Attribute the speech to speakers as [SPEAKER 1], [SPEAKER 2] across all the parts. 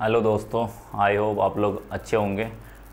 [SPEAKER 1] Hello दोस्तों I hope आप लोग अच्छे होंगे।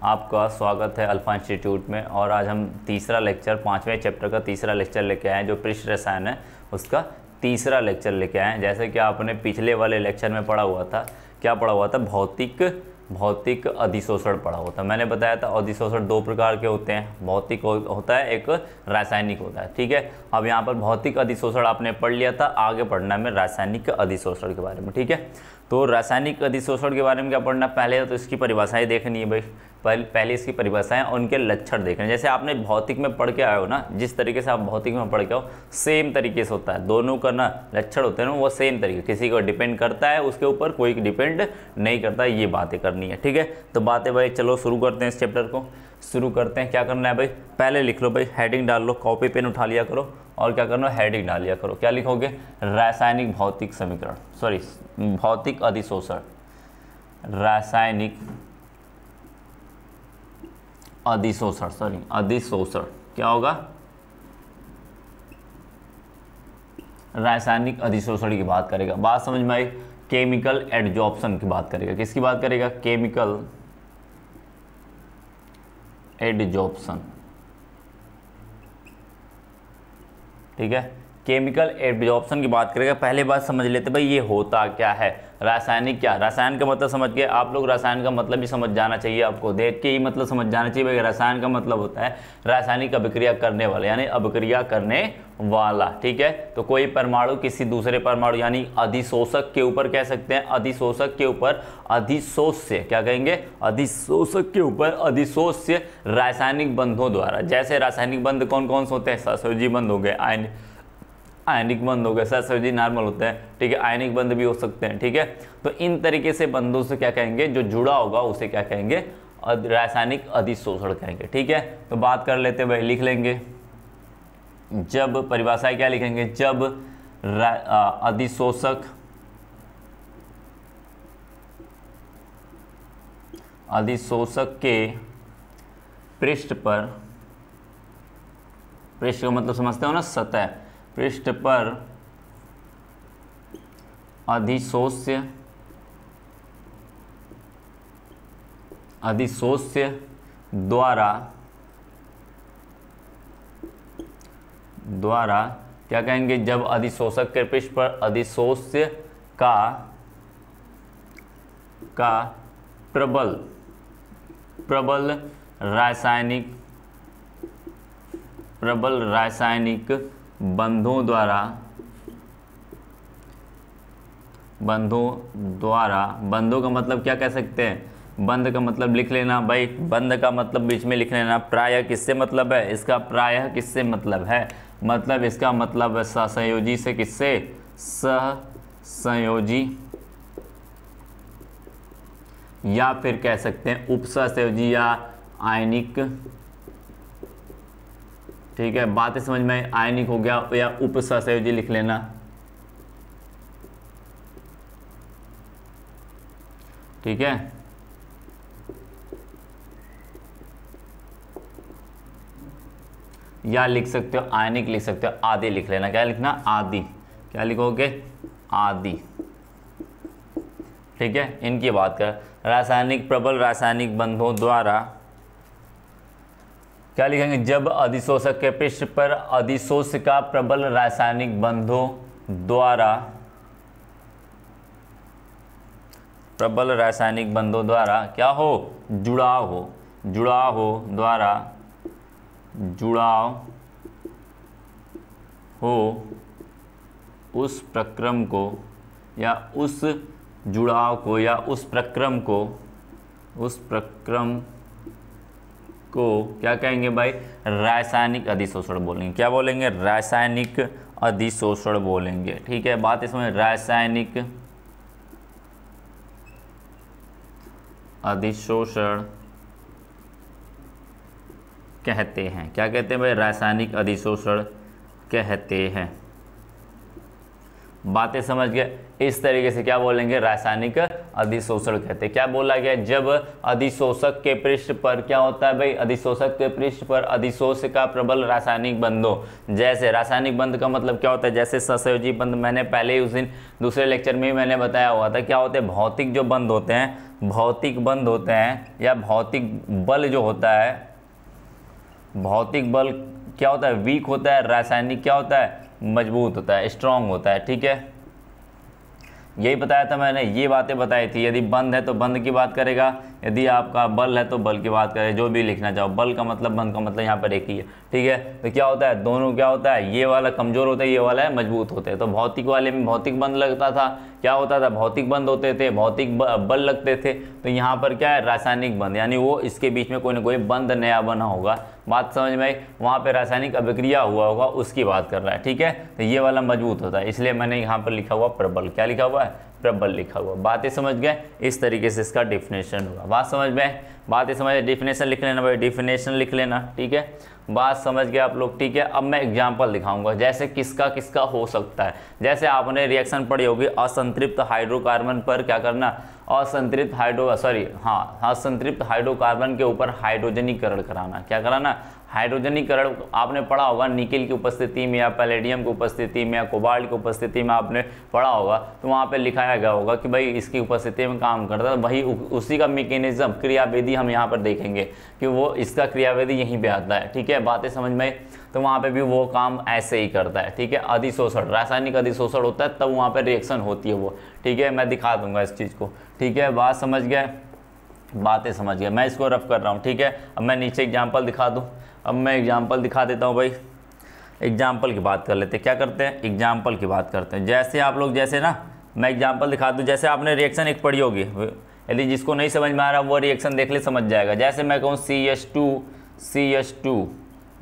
[SPEAKER 1] आपका स्वागत है अल्फ़ा इंस्टीट्यूट में और आज हम तीसरा लेक्चर पाँचवें चैप्टर का तीसरा लेक्चर लेके आए हैं जो पृष्ठ रसायन है उसका तीसरा लेक्चर लेके आए हैं। जैसे कि आपने पिछले वाले लेक्चर में पढ़ा हुआ था क्या पढ़ा हुआ था? भौतिक भौतिक अधिशोषण पढ़ा होता है मैंने बताया था अधिशोषण दो प्रकार के होते हैं भौतिक हो, होता है एक रासायनिक होता है ठीक है? अब यहाँ पर भौतिक अधिशोषण आपने पढ़ लिया था आगे पढ़ना है में रासायनिक अधिशोषण के बारे में ठीक है? तो रासायनिक अधिशोषण के बारे में क्या पढ़ना? पहले तो इसकी परिभाषाएँ देखनी है भाई। पहले पहले इसकी परिभाषाएँ और उनके लक्षण देखने। जैसे आपने भौतिक में पढ़ के आए हो ना, जिस तरीके से आप भौतिक में पढ़ के आओ सेम तरीके से होता है। दोनों का ना लक्षण होते हैं ना, वो सेम तरीके। किसी को डिपेंड करता है, उसके ऊपर कोई डिपेंड नहीं करता। ये बातें करनी है, ठीक है? तो बातें भाई, चलो शुरू करते हैं इस चैप्टर को। शुरू करते हैं। क्या करना है भाई? पहले लिख लो भाई हेडिंग डाल लो कॉपी पेन उठा लिया करो और क्या करना हेडिंग डाल लिया करो। क्या लिखोगे? रासायनिक भौतिक समीकरण। सॉरी भौतिक अधिशोषण। रासायनिक अधिशोषण सॉरी अधिशोषण। क्या होगा? रासायनिक अधिशोषण की बात करेगा। बात समझ में आई? केमिकल एडजॉर्प्शन की बात करेगा। किसकी बात करेगा? केमिकल एडजॉर्प्शन ठीक है? केमिकल एब्जॉर्प्शन की बात करेगा पहले बात समझ लेते भाई ये होता क्या है? रासायनिक क्या? रसायन का मतलब समझ के आप लोग रसायन का मतलब भी समझ जाना चाहिए आपको। देख के ही मतलब समझ जाना चाहिए भाई रसायन का मतलब होता है रासायनिक अभिक्रिया करने वाला, यानी अभिक्रिया करने वाला, ठीक है? तो कोई परमाणु किसी दूसरे परमाणु, यानी अधिशोषक के ऊपर कह सकते हैं। अधिशोषक के ऊपर अधिशोष्य, क्या कहेंगे? अधिशोषक के ऊपर अधिशोष्य रासायनिक बंधों द्वारा। जैसे रासायनिक बंध कौन कौन से होते हैं? सहसयोजी बंध हो गए, आयन। आयनिक बंद हो गए। सहसयोजी नॉर्मल होते हैं। ठीक है, आयनिक बंद भी हो सकते हैं, ठीक है? तो इन तरीके से बंधों से क्या कहेंगे, जो जुड़ा होगा, उसे क्या कहेंगे? रासायनिक अधिशोषण कहेंगे, ठीक है? तो बात कर लेते हैं भाई, लिख लेंगे। जब परिभाषा क्या लिखेंगे? जब अधिशोषक अधिशोषक के पृष्ठ पर, पृष्ठ का मतलब समझते हो ना? सतह। पृष्ठ पर अधिशोष्य अधिशोष्य द्वारा द्वारा क्या कहेंगे? जब अधिशोषक के पृष्ठ पर अधिशोष्य का का प्रबल प्रबल रासायनिक प्रबल रासायनिक बंधों द्वारा बंधों द्वारा बंधों का मतलब क्या कह सकते हैं? बंध का मतलब लिख लेना, भाई, बंध का मतलब बीच में लिख लेना, प्राय किससे मतलब है? इसका प्रायः किससे मतलब है? मतलब इसका मतलब है सहसंयोजी से किससे? सह संयोजी या फिर कह सकते हैं उपसहसंयोजी या आयनिक ठीक है? बातें समझ में आयनिक हो गया, या उप सहसयोजी लिख लेना। ठीक है? या लिख सकते हो आयनिक लिख सकते हो, आदि लिख लेना। क्या लिखना? आदि। क्या लिखोगे? आदि। ठीक है? इनकी बात कर। रासायनिक प्रबल रासायनिक बंधों द्वारा क्या लिखेंगे? जब अधिशोषक के पृष्ठ पर अधिशोष का प्रबल रासायनिक बंधों द्वारा प्रबल रासायनिक बंधों द्वारा क्या हो? जुड़ाव हो। जुड़ाव हो द्वारा जुड़ाव हो उस प्रक्रम को या उस जुड़ाव को या उस प्रक्रम को, उस प्रक्रम को क्या कहेंगे भाई? रासायनिक अधिशोषण बोलेंगे। क्या बोलेंगे? रासायनिक अधिशोषण बोलेंगे। ठीक है, बात इसमें रासायनिक अधिशोषण कहते हैं। क्या कहते हैं भाई? रासायनिक अधिशोषण कहते हैं। बातें समझ गए। इस तरीके से क्या बोलेंगे? रासायनिक अधिशोषण कहते हैं। क्या बोला गया? जब अधिशोषक के पृष्ठ पर क्या होता है भाई? अधिशोषक के पृष्ठ पर अधिशोष का प्रबल रासायनिक बंध जैसे रासायनिक बंध का मतलब क्या होता है? जैसे सहयोजी बंध मैंने पहले ही उस दिन दूसरे लेक्चर में ही मैंने बताया हुआ था। क्या होते हैं? भौतिक जो बंध होते हैं, भौतिक बंध होते हैं या भौतिक बल जो होता है, भौतिक बल क्या होता है? वीक होता है। रासायनिक क्या होता है? मज़बूत होता है स्ट्रांग होता है, ठीक है? यही बताया था मैंने, ये बातें बताई थी, यदि बंद है तो बंद की बात करेगा, यदि आपका बल है तो बल की बात करेगा, जो भी लिखना चाहो, बल का मतलब बंद का मतलब यहाँ पर एक ही है, ठीक है? तो क्या होता है, दोनों क्या होता है, ये वाला कमज़ोर होता है, ये वाला है, मज़बूत होते हैं तो भौतिक वाले में भौतिक बंद लगता था, क्या होता था, भौतिक बंद होते थे, भौतिक बल लगते थे तो यहाँ पर क्या है, रासायनिक बंद, यानी वो इसके बीच में कोई ना कोई बंद नया बना होगा बात समझ में आई? वहाँ पर रासायनिक अभिक्रिया हुआ होगा, उसकी बात कर रहा है, ठीक है? तो ये वाला मज़बूत होता है, इसलिए मैंने यहाँ पर लिखा हुआ प्रबल। क्या लिखा हुआ है? प्रबल लिखा हुआ। बातें समझ गए? इस तरीके से इसका डिफिनेशन हुआ बात समझ में बातें समझ डिफिनेशन लिख लेना भाई डिफिनेशन लिख लेना, ठीक है? बात समझ गए आप लोग, ठीक है? अब मैं एग्जांपल दिखाऊँगा, जैसे किसका किसका हो सकता है। जैसे आपने रिएक्शन पढ़ी होगी, असंतृप्त हाइड्रोकार्बन पर क्या करना? असंतृप्त हाइड्रो सॉरी हाँ असंतृप्त हाइड्रोकार्बन के ऊपर हाइड्रोजनीकरण कराना। क्या कराना? हाइड्रोजनीकरण आपने पढ़ा होगा, निकिल की उपस्थिति में या पैलेडियम की उपस्थिति में या कोबाल्ट की उपस्थिति में आपने पढ़ा होगा तो वहाँ पे लिखाया गया होगा कि भाई इसकी उपस्थिति में काम करता है। वही उसी का मेकेनिज्म क्रियाविधि हम यहाँ पर देखेंगे कि वो इसका क्रियाविधि यहीं पर आता है, ठीक है? बातें समझ में तो वहाँ पे भी वो काम ऐसे ही करता है, ठीक है? अधिशोषण, रासायनिक अधिशोषण होता है, तब वहाँ पर रिएक्शन होती है वो, ठीक है? मैं दिखा दूँगा इस चीज़ को, ठीक है? बात समझ गए? बातें समझ गए। मैं इसको रफ कर रहा हूँ, ठीक है? अब मैं नीचे एग्ज़ाम्पल दिखा दूँ। अब मैं एग्ज़ाम्पल दिखा देता हूँ भाई। एग्ज़ाम्पल की बात कर लेते हैं। क्या करते हैं? एग्ज़ाम्पल की बात करते हैं। जैसे आप लोग, जैसे ना, मैं एग्ज़ाम्पल दिखा दूँ। जैसे आपने रिएक्शन एक पढ़ी होगी। यदि जिसको नहीं समझ में आ रहा, वो रिएक्शन देख ले, समझ जाएगा। जैसे मैं कहूँ C S two C S two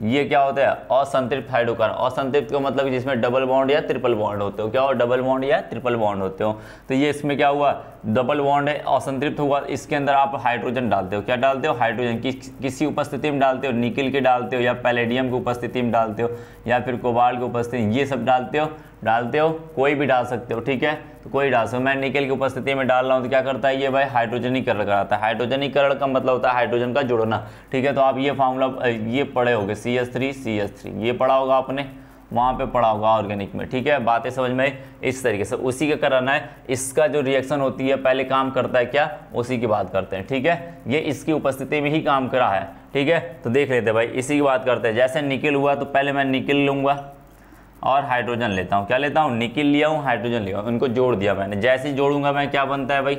[SPEAKER 1] ये क्या होता है? असंतृप्त हाइड्रोकार्बन असंतृप्त का मतलब जिसमें डबल बॉन्ड या ट्रिपल बॉन्ड होते हो। क्या हो? डबल बॉन्ड या ट्रिपल बॉन्ड होते हो। तो ये इसमें क्या हुआ? डबल बॉन्ड है असंतृप्त हुआ। इसके अंदर आप हाइड्रोजन डालते हो। क्या डालते हो? हाइड्रोजन कि, किसी उपस्थिति में डालते हो? निकिल के डालते हो या पैलेडियम की उपस्थिति में डालते हो या फिर कोबाल की उपस्थिति ये सब डालते हो। डालते हो, कोई भी डाल सकते हो, ठीक है? तो कोई डाल सकते हो। मैं निकल की उपस्थिति में डाल रहा हूँ तो क्या करता है, ये भाई हाइड्रोजनीकरण कराता है। हाइड्रोजनीकरण का मतलब होता है हाइड्रोजन का जुड़ना, ठीक है? तो आप ये फॉर्मूला ये पढ़े होगे C S three C S three ये पढ़ा होगा आपने, वहाँ पे पढ़ा होगा ऑर्गेनिक में, ठीक है? बातें समझ में आई इस तरीके से। उसी का कराना है, इसका जो रिएक्शन होती है, पहले काम करता है क्या? उसी की बात करते हैं, ठीक है? ये इसकी उपस्थिति में ही काम करा है, ठीक है? तो देख लेते भाई, इसी की बात करते हैं। जैसे निकल हुआ तो पहले मैं निकल लूँगा। और हाइड्रोजन लेता हूँ। क्या लेता हूँ? निकिल लिया हूँ हाइड्रोजन लिया हूँ। इनको जोड़ दिया मैंने। जैसे ही जोड़ूँगा मैं, क्या बनता है भाई?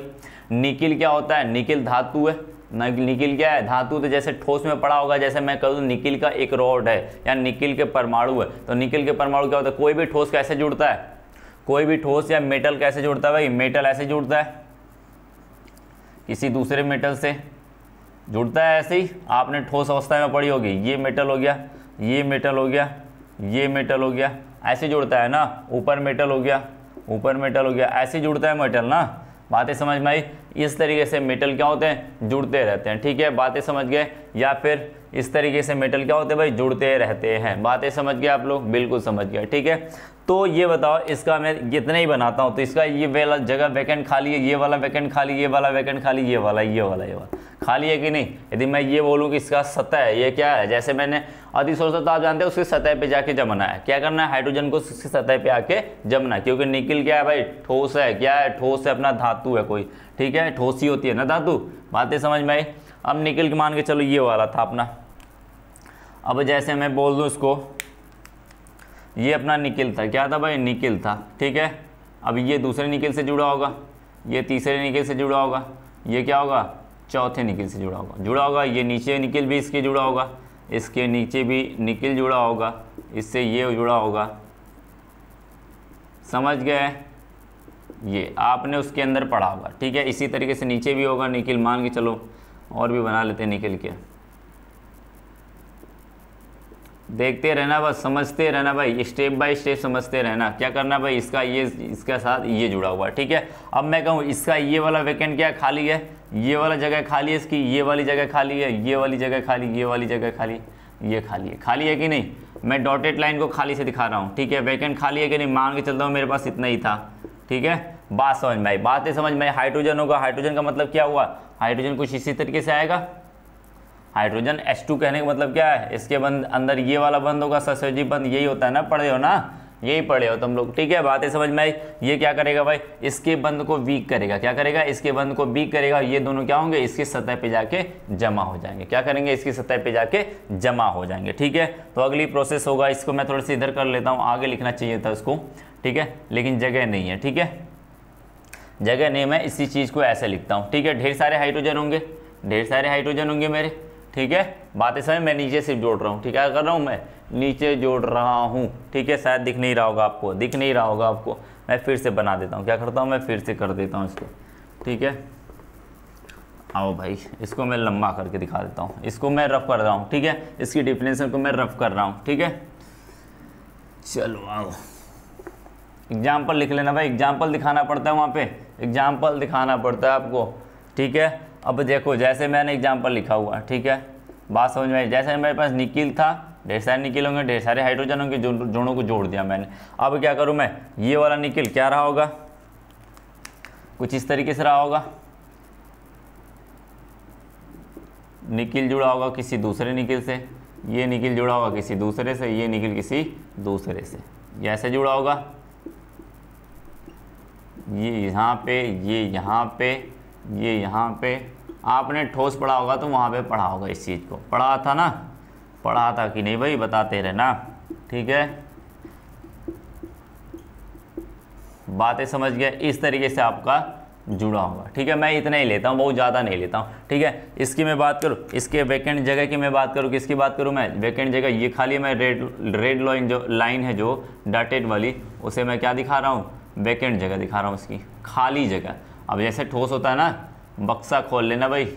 [SPEAKER 1] निकिल क्या होता है? निकिल धातु है। निकिल क्या है? धातु तो जैसे ठोस में पड़ा होगा, जैसे मैं कहूँ निकिल का एक रॉड है, या निकिल के परमाणु है। तो निकिल के परमाणु क्या होता है? कोई भी ठोस कैसे जुड़ता है? कोई भी ठोस या मेटल कैसे जुड़ता है भाई? मेटल ऐसे जुड़ता है। किसी दूसरे मेटल से जुड़ता है ऐसे ही। आपने ठोस अवस्था में पड़ी होगी। ये मेटल हो गया, ये मेटल हो गया, ये मेटल हो गया। ऐसे जुड़ता है ना, ऊपर मेटल हो गया, ऊपर मेटल हो गया, ऐसे जुड़ता है मेटल ना। बातें समझ में आई? इस तरीके से मेटल क्या होते हैं? जुड़ते रहते हैं, ठीक है? बातें समझ गए? या फिर इस तरीके से मेटल क्या होते हैं भाई? जुड़ते रहते हैं। बातें समझ गए आप लोग? बिल्कुल समझ गए, ठीक है? तो ये बताओ, इसका मैं जितना ही बनाता हूँ तो इसका ये वाला जगह वैकेंट खाली है, ये वाला वैकेंट खाली, ये वाला वैकेंट खाली, ये वाला ये वाला ये वाला। खाली है कि नहीं? यदि मैं ये बोलूँ कि इसका सतह है, ये क्या है? जैसे मैंने अधिशोषित आप जानते हैं, उसकी सतह पे जाके जमना है। क्या करना है? हाइड्रोजन को उसकी सतह पे आके जमना है, क्योंकि निकिल क्या है भाई? ठोस है। क्या है? ठोस है, अपना धातु है कोई। ठीक है? ठोसी होती है ना धातु? बातें समझ में आई? अब निकिल के मान के चलो ये वाला था अपना। अब जैसे मैं बोल दूँ इसको ये अपना निकिल था। क्या था भाई? निकिल था, ठीक है? अब ये दूसरे निकिल से जुड़ा होगा, ये तीसरे निकिल से जुड़ा होगा, ये क्या होगा? चौथे निकिल से जुड़ा होगा। जुड़ा होगा, ये नीचे निकिल भी इसके जुड़ा होगा, इसके नीचे भी निकिल जुड़ा होगा, इससे ये जुड़ा होगा। समझ गए? ये आपने उसके अंदर पढ़ा होगा, ठीक है? इसी तरीके से नीचे भी होगा निकिल, मान के चलो, और भी बना लेते हैं निकिल के। देखते रहना, बस समझते रहना भाई स्टेप बाय स्टेप समझते रहना। क्या करना भाई, इसका ये, इसके साथ ये जुड़ा हुआ है ठीक है? अब मैं कहूँ, इसका ये वाला वैकेंट क्या खाली है? ये वाला जगह खाली है इसकी, ये वाली जगह खाली है, ये वाली जगह खाली, ये वाली जगह खाली, ये खाली है। खाली है कि नहीं? मैं डॉटेड लाइन को खाली से दिखा रहा हूँ, ठीक है? वैकेंट खाली है कि नहीं? मान के चलता हूँ, मेरे पास इतना ही था, ठीक है? बात समझ आई। बात समझ में हाइड्रोजन होगा। हाइड्रोजन का मतलब क्या हुआ? हाइड्रोजन कुछ इसी तरीके से आएगा। हाइड्रोजन H2 कहने का मतलब क्या है? इसके बंद, अंदर ये वाला बंद होगा ससोजी बंद, यही होता है ना? पढ़े हो ना? यही पढ़े हो तुम लोग। ठीक है? बातें समझ में आई? ये क्या करेगा भाई? इसके बंद को वीक करेगा। क्या करेगा? इसके बंद को वीक करेगा ये दोनों क्या होंगे? इसकी सतह पे जाके जमा हो जाएँगे। क्या करेंगे? इसकी सतह पे जाके जमा हो जाएँगे। ठीक है? तो अगली प्रोसेस होगा इसको। मैं थोड़ा सा इधर कर लेता हूँ। आगे लिखना चाहिए था उसको ठीक है? लेकिन जगह नहीं है। ठीक है? जगह नहीं मैं इसी चीज़ को ऐसे लिखता हूँ। ठीक है? ढेर सारे हाइड्रोजन होंगे। ढेर सारे हाइड्रोजन होंगे मेरे। ठीक है? बातें समय मैं नीचे सिर्फ़ जोड़ रहा हूँ, ठीक है? कर रहा हूँ मैं? नीचे जोड़ रहा हूँ, ठीक है? शायद दिख नहीं रहा होगा आपको, दिख नहीं रहा होगा आपको। मैं फिर से बना देता हूँ। क्या करता हूँ? मैं फिर से कर देता हूँ इसको, ठीक है? आओ भाई, इसको मैं लंबा करके दिखा देता हूँ। इसको मैं रफ कर रहा हूँ, ठीक है? इसकी डिफिनेशन को मैं रफ कर रहा हूँ, ठीक है? चलो, आओ। एग्ज़ाम्पल लिख लेना भाई। एग्ज़ाम्पल दिखाना पड़ता है वहाँ पे। एग्ज़ाम्पल दिखाना पड़ता है आपको, ठीक है? अब देखो, जैसे मैंने एग्ज़ाम्पल लिखा हुआ, ठीक है? बात समझ में आई? जैसे मेरे पास निकिल था, ढेर सारे निकिल होंगे, ढेर सारे हाइड्रोजन होंगे जोड़ों को जोड़ दिया मैंने। अब क्या करूँ मैं? ये वाला निकिल क्या रहा होगा? कुछ इस तरीके से रहा होगा। निकिल जुड़ा होगा किसी दूसरे निकिल से, ये निकिल जुड़ा होगा किसी दूसरे से, ये निकिल किसी दूसरे से। ये ऐसे जुड़ा होगा। ये यहाँ पे, ये यहाँ पे ये यहाँ पे आपने ठोस पढ़ा होगा तो वहाँ पे पढ़ा होगा इस चीज़ को। पढ़ा था ना? पढ़ा था कि नहीं भाई? बताते रहे ना। ठीक है? बातें समझ गए? इस तरीके से आपका जुड़ा होगा। ठीक है? मैं इतना ही लेता हूँ, बहुत ज़्यादा नहीं लेता हूँ। ठीक है? इसकी मैं बात करूँ? इसके वैकेंट जगह की मैं बात करूँ? किसकी बात करूँ मैं? वैकेंट जगह ये खाली मैं रेड रेड लाइन जो लाइन है जो डाटेड वाली, उसे मैं क्या दिखा रहा हूँ? वैकेंट जगह दिखा रहा हूँ उसकी खाली जगह। अब जैसे ठोस होता है ना, बक्सा खोल लेना भाई।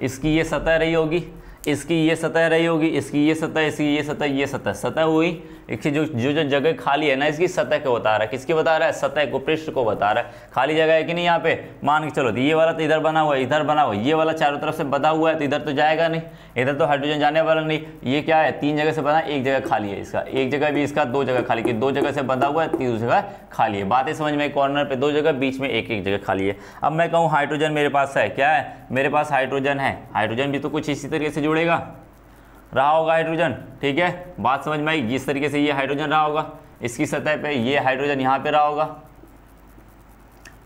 [SPEAKER 1] इसकी ये सतह रही होगी, इसकी ये सतह रही होगी, इसकी ये सतह, इसकी ये सतह ये सतह सतह हुई इसकी जो जो जो जगह खाली है ना, इसकी सतह को बता रहा है। किसकी बता रहा है? सतह को, पृष्ठ को बता रहा है। खाली जगह है कि नहीं यहाँ पे? मान के चलो, ये वाला तो इधर बना हुआ है, इधर बना हुआ है। ये वाला चारों तरफ़ से बधा हुआ है तो इधर तो जाएगा नहीं। इधर तो हाइड्रोजन जाने वाला नहीं। ये क्या है? तीन जगह से बना, एक जगह खाली है इसका। एक जगह भी इसका, दो जगह खाली। की दो जगह से बंधा हुआ है, तीन जगह खाली है। बातें समझ में कॉर्नर पर दो जगह, बीच में एक एक जगह खाली है। अब मैं कहूँ हाइड्रोजन मेरे पास है, क्या है? मेरे पास हाइड्रोजन है। हाइड्रोजन भी तो कुछ इसी तरीके से जुड़ेगा। रहा होगा हाइड्रोजन ठीक है? बात समझ में आई? जिस तरीके से ये हाइड्रोजन रहा होगा, इसकी सतह पे ये हाइड्रोजन यहाँ पे रहा होगा।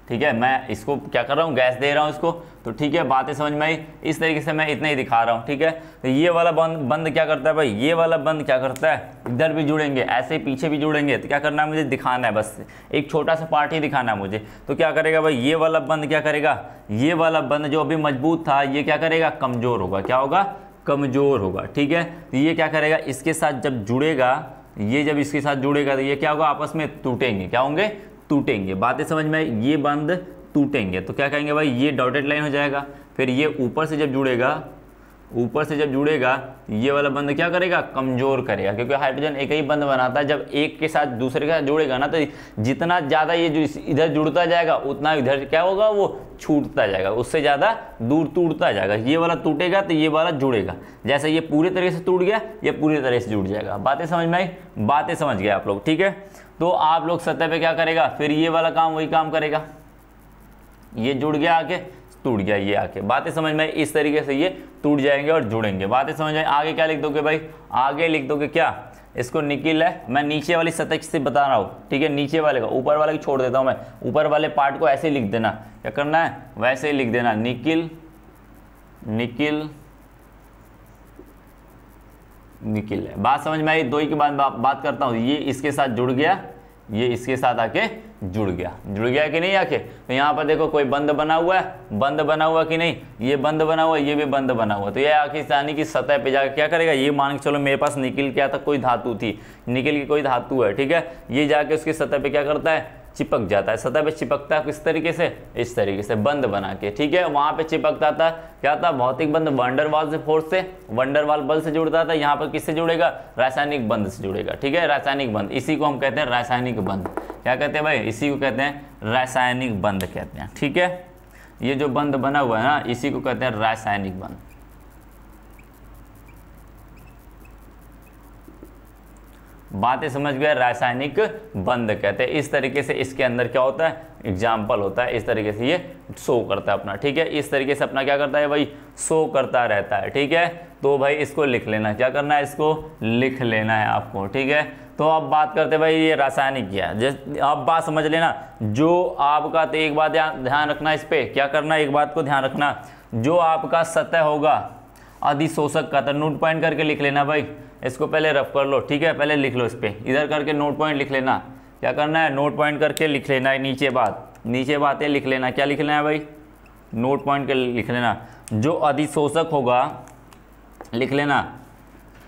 [SPEAKER 1] ठीक है, मैं इसको क्या कर रहा हूँ? गैस दे रहा हूँ इसको। तो ठीक है, बातें समझ में आई? इस तरीके से मैं इतना ही दिखा रहा हूँ, ठीक है? तो ये वाला बंद बंद क्या करता है भाई? ये वाला बंद क्या करता है? इधर भी जुड़ेंगे, ऐसे पीछे भी जुड़ेंगे। तो क्या करना है मुझे? दिखाना है बस। एक छोटा सा पार्ट ही दिखाना है मुझे। तो क्या करेगा भाई? ये वाला बंद क्या करेगा? ये वाला बंद जो अभी मज़बूत था, ये क्या करेगा? कमज़ोर होगा। क्या होगा? कमज़ोर होगा, ठीक है? तो ये क्या करेगा? इसके साथ जब जुड़ेगा, ये जब इसके साथ जुड़ेगा तो ये क्या होगा? आपस में टूटेंगे। क्या होंगे? टूटेंगे। बातें समझ में ये बंद टूटेंगे। तो क्या कहेंगे भाई? ये डॉटेड लाइन हो जाएगा। फिर ये ऊपर से जब जुड़ेगा ऊपर से जब जुड़ेगा, ये वाला बंद क्या करेगा? कमज़ोर करेगा, क्योंकि हाइड्रोजन एक ही बंद बनाता है। जब एक के साथ दूसरे के साथ जुड़ेगा ना तो जितना ज़्यादा ये जो इधर जुड़ता जाएगा, उतना इधर क्या होगा? वो छूटता जाएगा, उससे ज़्यादा दूर टूटता जाएगा। ये वाला टूटेगा तो ये वाला जुड़ेगा। जैसे ये पूरी तरीके से टूट गया, ये पूरी तरह से जुड़ जाएगा। बातें समझ में आई? बातें समझ गए आप लोग, ठीक है? तो आप लोग सतह पे क्या करेगा? फिर ये वाला काम, वही काम करेगा। ये जुड़ गया आके टूट गया ये आके। बातें समझ में इस तरीके से ये टूट जाएँगे और जुड़ेंगे। बातें समझ में आगे क्या लिख दोगे भाई? आगे लिख दोगे क्या? इसको निकिल है। मैं नीचे वाली सतह से बता रहा हूँ, ठीक है? नीचे वाले का। ऊपर वाले को छोड़ देता हूँ मैं। ऊपर वाले पार्ट को ऐसे लिख देना। क्या करना है? वैसे ही लिख देना। निकिल निकिल निकिल है। बात समझ में आई? दो ही के बाद बात करता हूँ। ये इसके साथ जुड़ गया। ये इसके साथ आके जुड़ गया। जुड़ गया कि नहीं आके तो यहाँ पर देखो कोई बंद बना हुआ है? बंद बना हुआ कि नहीं? ये बंद बना हुआ, ये भी बंद बना हुआ। तो ये आखिस्तानी की सतह पे जाकर क्या करेगा? ये मान के चलो मेरे पास निकल क्या था कोई धातु थी। निकल की कोई धातु है, ठीक है? ये जाके उसकी सतह पे क्या करता है? चिपक जाता है, सतह पे चिपकता है, किस तरीके से? इस तरीके से बंद बना के, ठीक है? वहाँ पे चिपकता था, क्या था? भौतिक बंद वंडरवाल से फोर्स से वंडरवाल बल से जुड़ता था, यहाँ पर किससे जुड़ेगा? रासायनिक बंद से जुड़ेगा, ठीक है? रासायनिक बंद, इसी को हम कहते हैं रासायनिक बंद। क्या कहते हैं भाई? इसी को कहते हैं रासायनिक बंद कहते हैं, ठीक है? ये जो बंद बना हुआ है ना, इसी को कहते हैं रासायनिक बंद। बातें समझ गए, रासायनिक बंध कहते हैं। इस तरीके से इसके अंदर क्या होता है? एग्ज़ाम्पल होता है। इस तरीके से ये शो करता है अपना, ठीक है? इस तरीके से अपना क्या करता है भाई? शो करता रहता है, ठीक है? तो भाई इसको लिख लेना क्या करना है? इसको लिख लेना है आपको, ठीक है? तो अब बात करते भाई ये रासायनिक क्या है। अब बात समझ लेना। जो आपका तो एक बात ध्यान रखना इस पर क्या करना एक बात को ध्यान रखना। जो आपका सतह होगा, अधिशोषक का तो नोट पॉइंट करके लिख लेना भाई। इसको पहले रफ कर लो, ठीक है? पहले लिख लो इस पर इधर करके नोट पॉइंट लिख लेना। क्या करना है? नोट पॉइंट करके लिख लेना है नीचे बात। नीचे बातें लिख लेना। क्या लिख लेना है भाई? नोट पॉइंट के लिख लेना। जो अधिशोषक होगा, लिख लेना।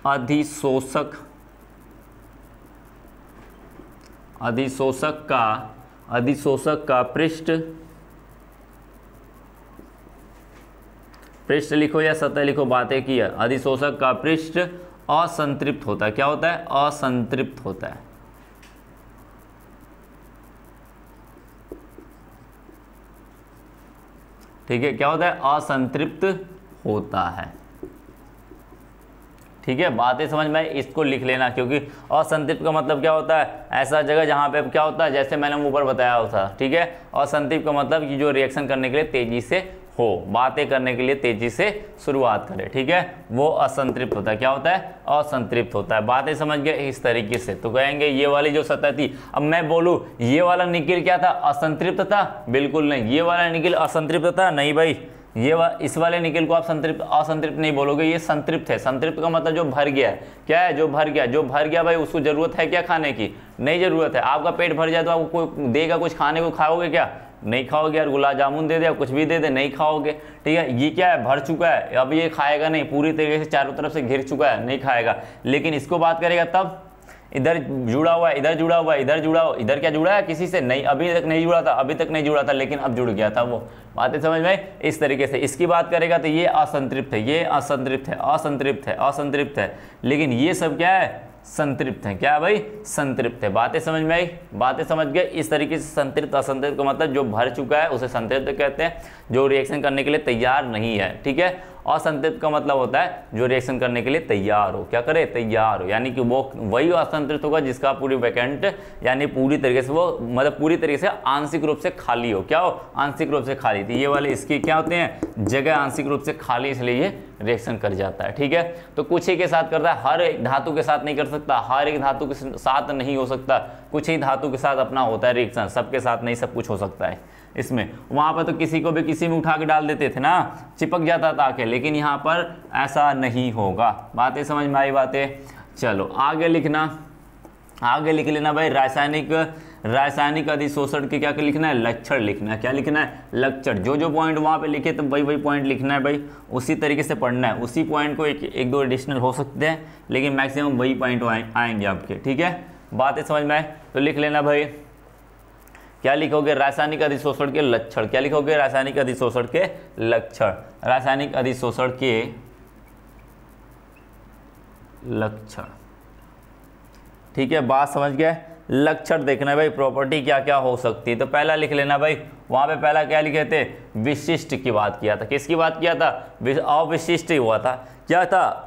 [SPEAKER 1] अधिशोषक। अधिशोषक का अधिशोषक का पृष्ठ। पृष्ठ लिखो या सतह लिखो, बातें की अधिशोषक का पृष्ठ असंतृप्त होता है। क्या होता है? असंतृप्त होता है। ठीक है? क्या होता है? असंतृप्त होता है। ठीक है? बातें समझ में इसको लिख लेना, क्योंकि असंतृप्त का मतलब क्या होता है? ऐसा जगह जहाँ पे क्या होता है? जैसे मैंने ऊपर बताया था ठीक है? असंतृप्त का मतलब कि जो रिएक्शन करने के लिए तेज़ी से हो बातें करने के लिए तेज़ी से शुरुआत करे ठीक है? वो असंतृप्त होता है। क्या होता है? असंतृप्त होता है। बातें समझ गए इस तरीके से तो कहेंगे ये वाली जो सतह थी अब मैं बोलूँ ये वाला निकिल क्या था? असंतृप्त था? बिल्कुल नहीं। ये वाला निकिल असंतृप्त था? नहीं भाई। ये वा, इस वाले निकिल को आप संतृप्त असंतृप्त नहीं बोलोगे ये संतृप्त है। संतृप्त का मतलब जो भर गया है। क्या है? जो भर गया जो भर गया भाई उसको ज़रूरत है क्या खाने की? नहीं ज़रूरत है। आपका पेट भर जाए तो आपको कोई देगा कुछ खाने को? खाओगे क्या? नहीं खाओगे यार, गुलाब जामुन दे दे कुछ भी दे दे नहीं खाओगे। ठीक है, ये क्या है, भर चुका है, अब ये खाएगा नहीं, पूरी तरीके से चारों तरफ़ से घिर चुका है, नहीं खाएगा। लेकिन इसको बात करेगा तब, इधर जुड़ा हुआ है, इधर जुड़ा हुआ है, इधर जुड़ा हुआ इधर क्या जुड़ा है, किसी से? नहीं, अभी तक नहीं जुड़ा था, अभी तक नहीं जुड़ा था, लेकिन अब जुड़ गया था वो। बातें समझ में इस तरीके से। इसकी बात करेगा तो ये असंतृप्त है, ये असंतृप्त है असंतृप्त है असंतृप्त है। लेकिन ये सब क्या है? संतृप्त हैं। क्या भाई? संतृप्त है। बातें समझ में आई? बातें समझ गए? इस तरीके से संतृप्त, असंतृप्त का मतलब जो भर चुका है, उसे संतृप्त कहते हैं। जो रिएक्शन करने के लिए तैयार नहीं है, ठीक है? असंतृप्त का मतलब होता है जो रिएक्शन करने के लिए तैयार हो। क्या करे? तैयार हो। यानी कि वो वही असंतृप्त होगा जिसका पूरी वैकेंट यानी पूरी तरीके से वो मतलब पूरी तरीके से आंशिक रूप से खाली हो। क्या हो? आंशिक रूप से खाली। थी ये वाले इसके क्या होते हैं? जगह आंशिक रूप से खाली, इसलिए ये रिएक्शन कर जाता है। ठीक है? तो कुछ ही के साथ करता है। हर एक धातु के साथ नहीं कर सकता। हर एक धातु के साथ नहीं हो सकता। कुछ ही धातु के साथ अपना होता है रिएक्शन सबके साथ नहीं, सब कुछ हो सकता है। इसमें। वहाँ पर तो किसी को भी किसी में उठा के डाल देते थे ना। चिपक जाता था आके, लेकिन यहाँ पर ऐसा नहीं होगा। बातें समझ में आई बातें? चलो, आगे लिखना। आगे लिख लेना भाई, रासायनिक रासायनिक अधिशोषण के क्या लिखना है? लक्षण लिखना है। क्या लिखना है? लक्षण। जो जो पॉइंट वहाँ पे लिखे तो वही वही पॉइंट लिखना है भाई। उसी तरीके से पढ़ना है। उसी पॉइंट को एक एक दो एडिशनल हो सकते हैं, लेकिन मैक्सिमम वही पॉइंट आएँगे आपके, ठीक है? बातें समझ में आए? तो लिख लेना भाई। क्या लिखोगे? रासायनिक अधिशोषण के लक्षण। क्या लिखोगे? रासायनिक अधिशोषण के लक्षण। रासायनिक अधिशोषण के लक्षण। ठीक है, बात समझ गए? लक्षण देखना भाई प्रॉपर्टी क्या क्या हो सकती है। तो पहला लिख लेना भाई। वहाँ पे पहला क्या लिखे थे? विशिष्ट की बात किया था। किसकी बात किया था? अविशिष्ट हुआ था। क्या था?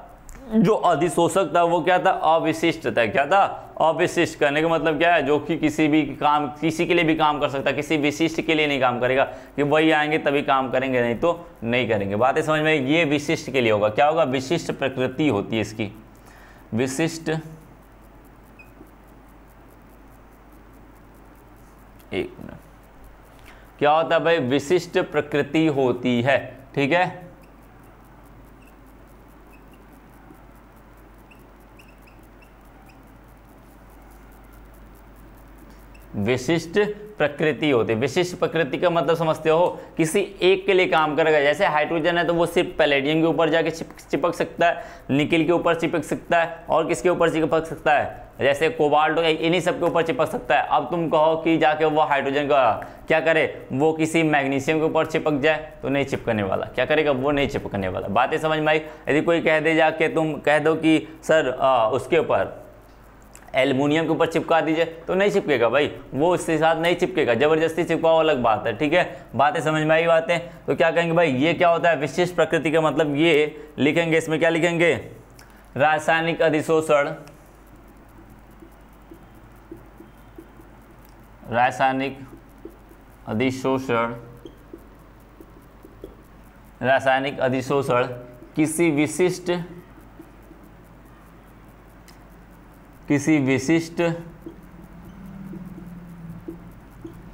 [SPEAKER 1] जो अधिशोषक था, वो क्या था? अविशिष्ट था। क्या था? अविशिष्ट करने का मतलब क्या है? जो कि किसी भी काम, किसी के लिए भी काम कर सकता, किसी विशिष्ट के लिए नहीं काम करेगा। कि वही आएँगे, तभी काम करेंगे, नहीं तो नहीं करेंगे। बातें समझ में ये विशिष्ट के लिए होगा। क्या होगा? विशिष्ट प्रकृति होती है इसकी। विशिष्ट एक मिनट। क्या होता है भाई? विशिष्ट प्रकृति होती है। ठीक है? विशिष्ट प्रकृति होती है। विशिष्ट प्रकृति का मतलब समझते हो किसी एक के लिए काम करेगा। जैसे हाइड्रोजन है तो वो सिर्फ़ पैलेडियम के ऊपर जाके चिपक सकता है निकिल के ऊपर चिपक सकता है और किसके ऊपर चिपक सकता है? जैसे कोबाल्ट इन्हीं सब के ऊपर चिपक सकता है। अब तुम कहो कि जाके वो हाइड्रोजन का क्या करे? वो किसी मैग्नीशियम के ऊपर चिपक जाए तो नहीं चिपकने वाला। क्या करेगा? वो नहीं चिपकने वाला। बातें समझ में आई? यदि कोई कह दे जाके तुम कह दो कि सर आ, उसके ऊपर एलमिनियम के ऊपर चिपका दीजिए तो नहीं चिपकेगा भाई। वो उसके साथ नहीं चिपकेगा, ज़बरदस्ती चिपकाओ अलग बात है, ठीक है? बातें समझ में आई बातें? तो क्या कहेंगे भाई, ये क्या होता है? विशिष्ट प्रकृति का मतलब ये लिखेंगे, इसमें क्या लिखेंगे? रासायनिक अधिशोषण। रासायनिक अधिशोषण। रासायनिक अधिशोषण किसी विशिष्ट किसी विशिष्ट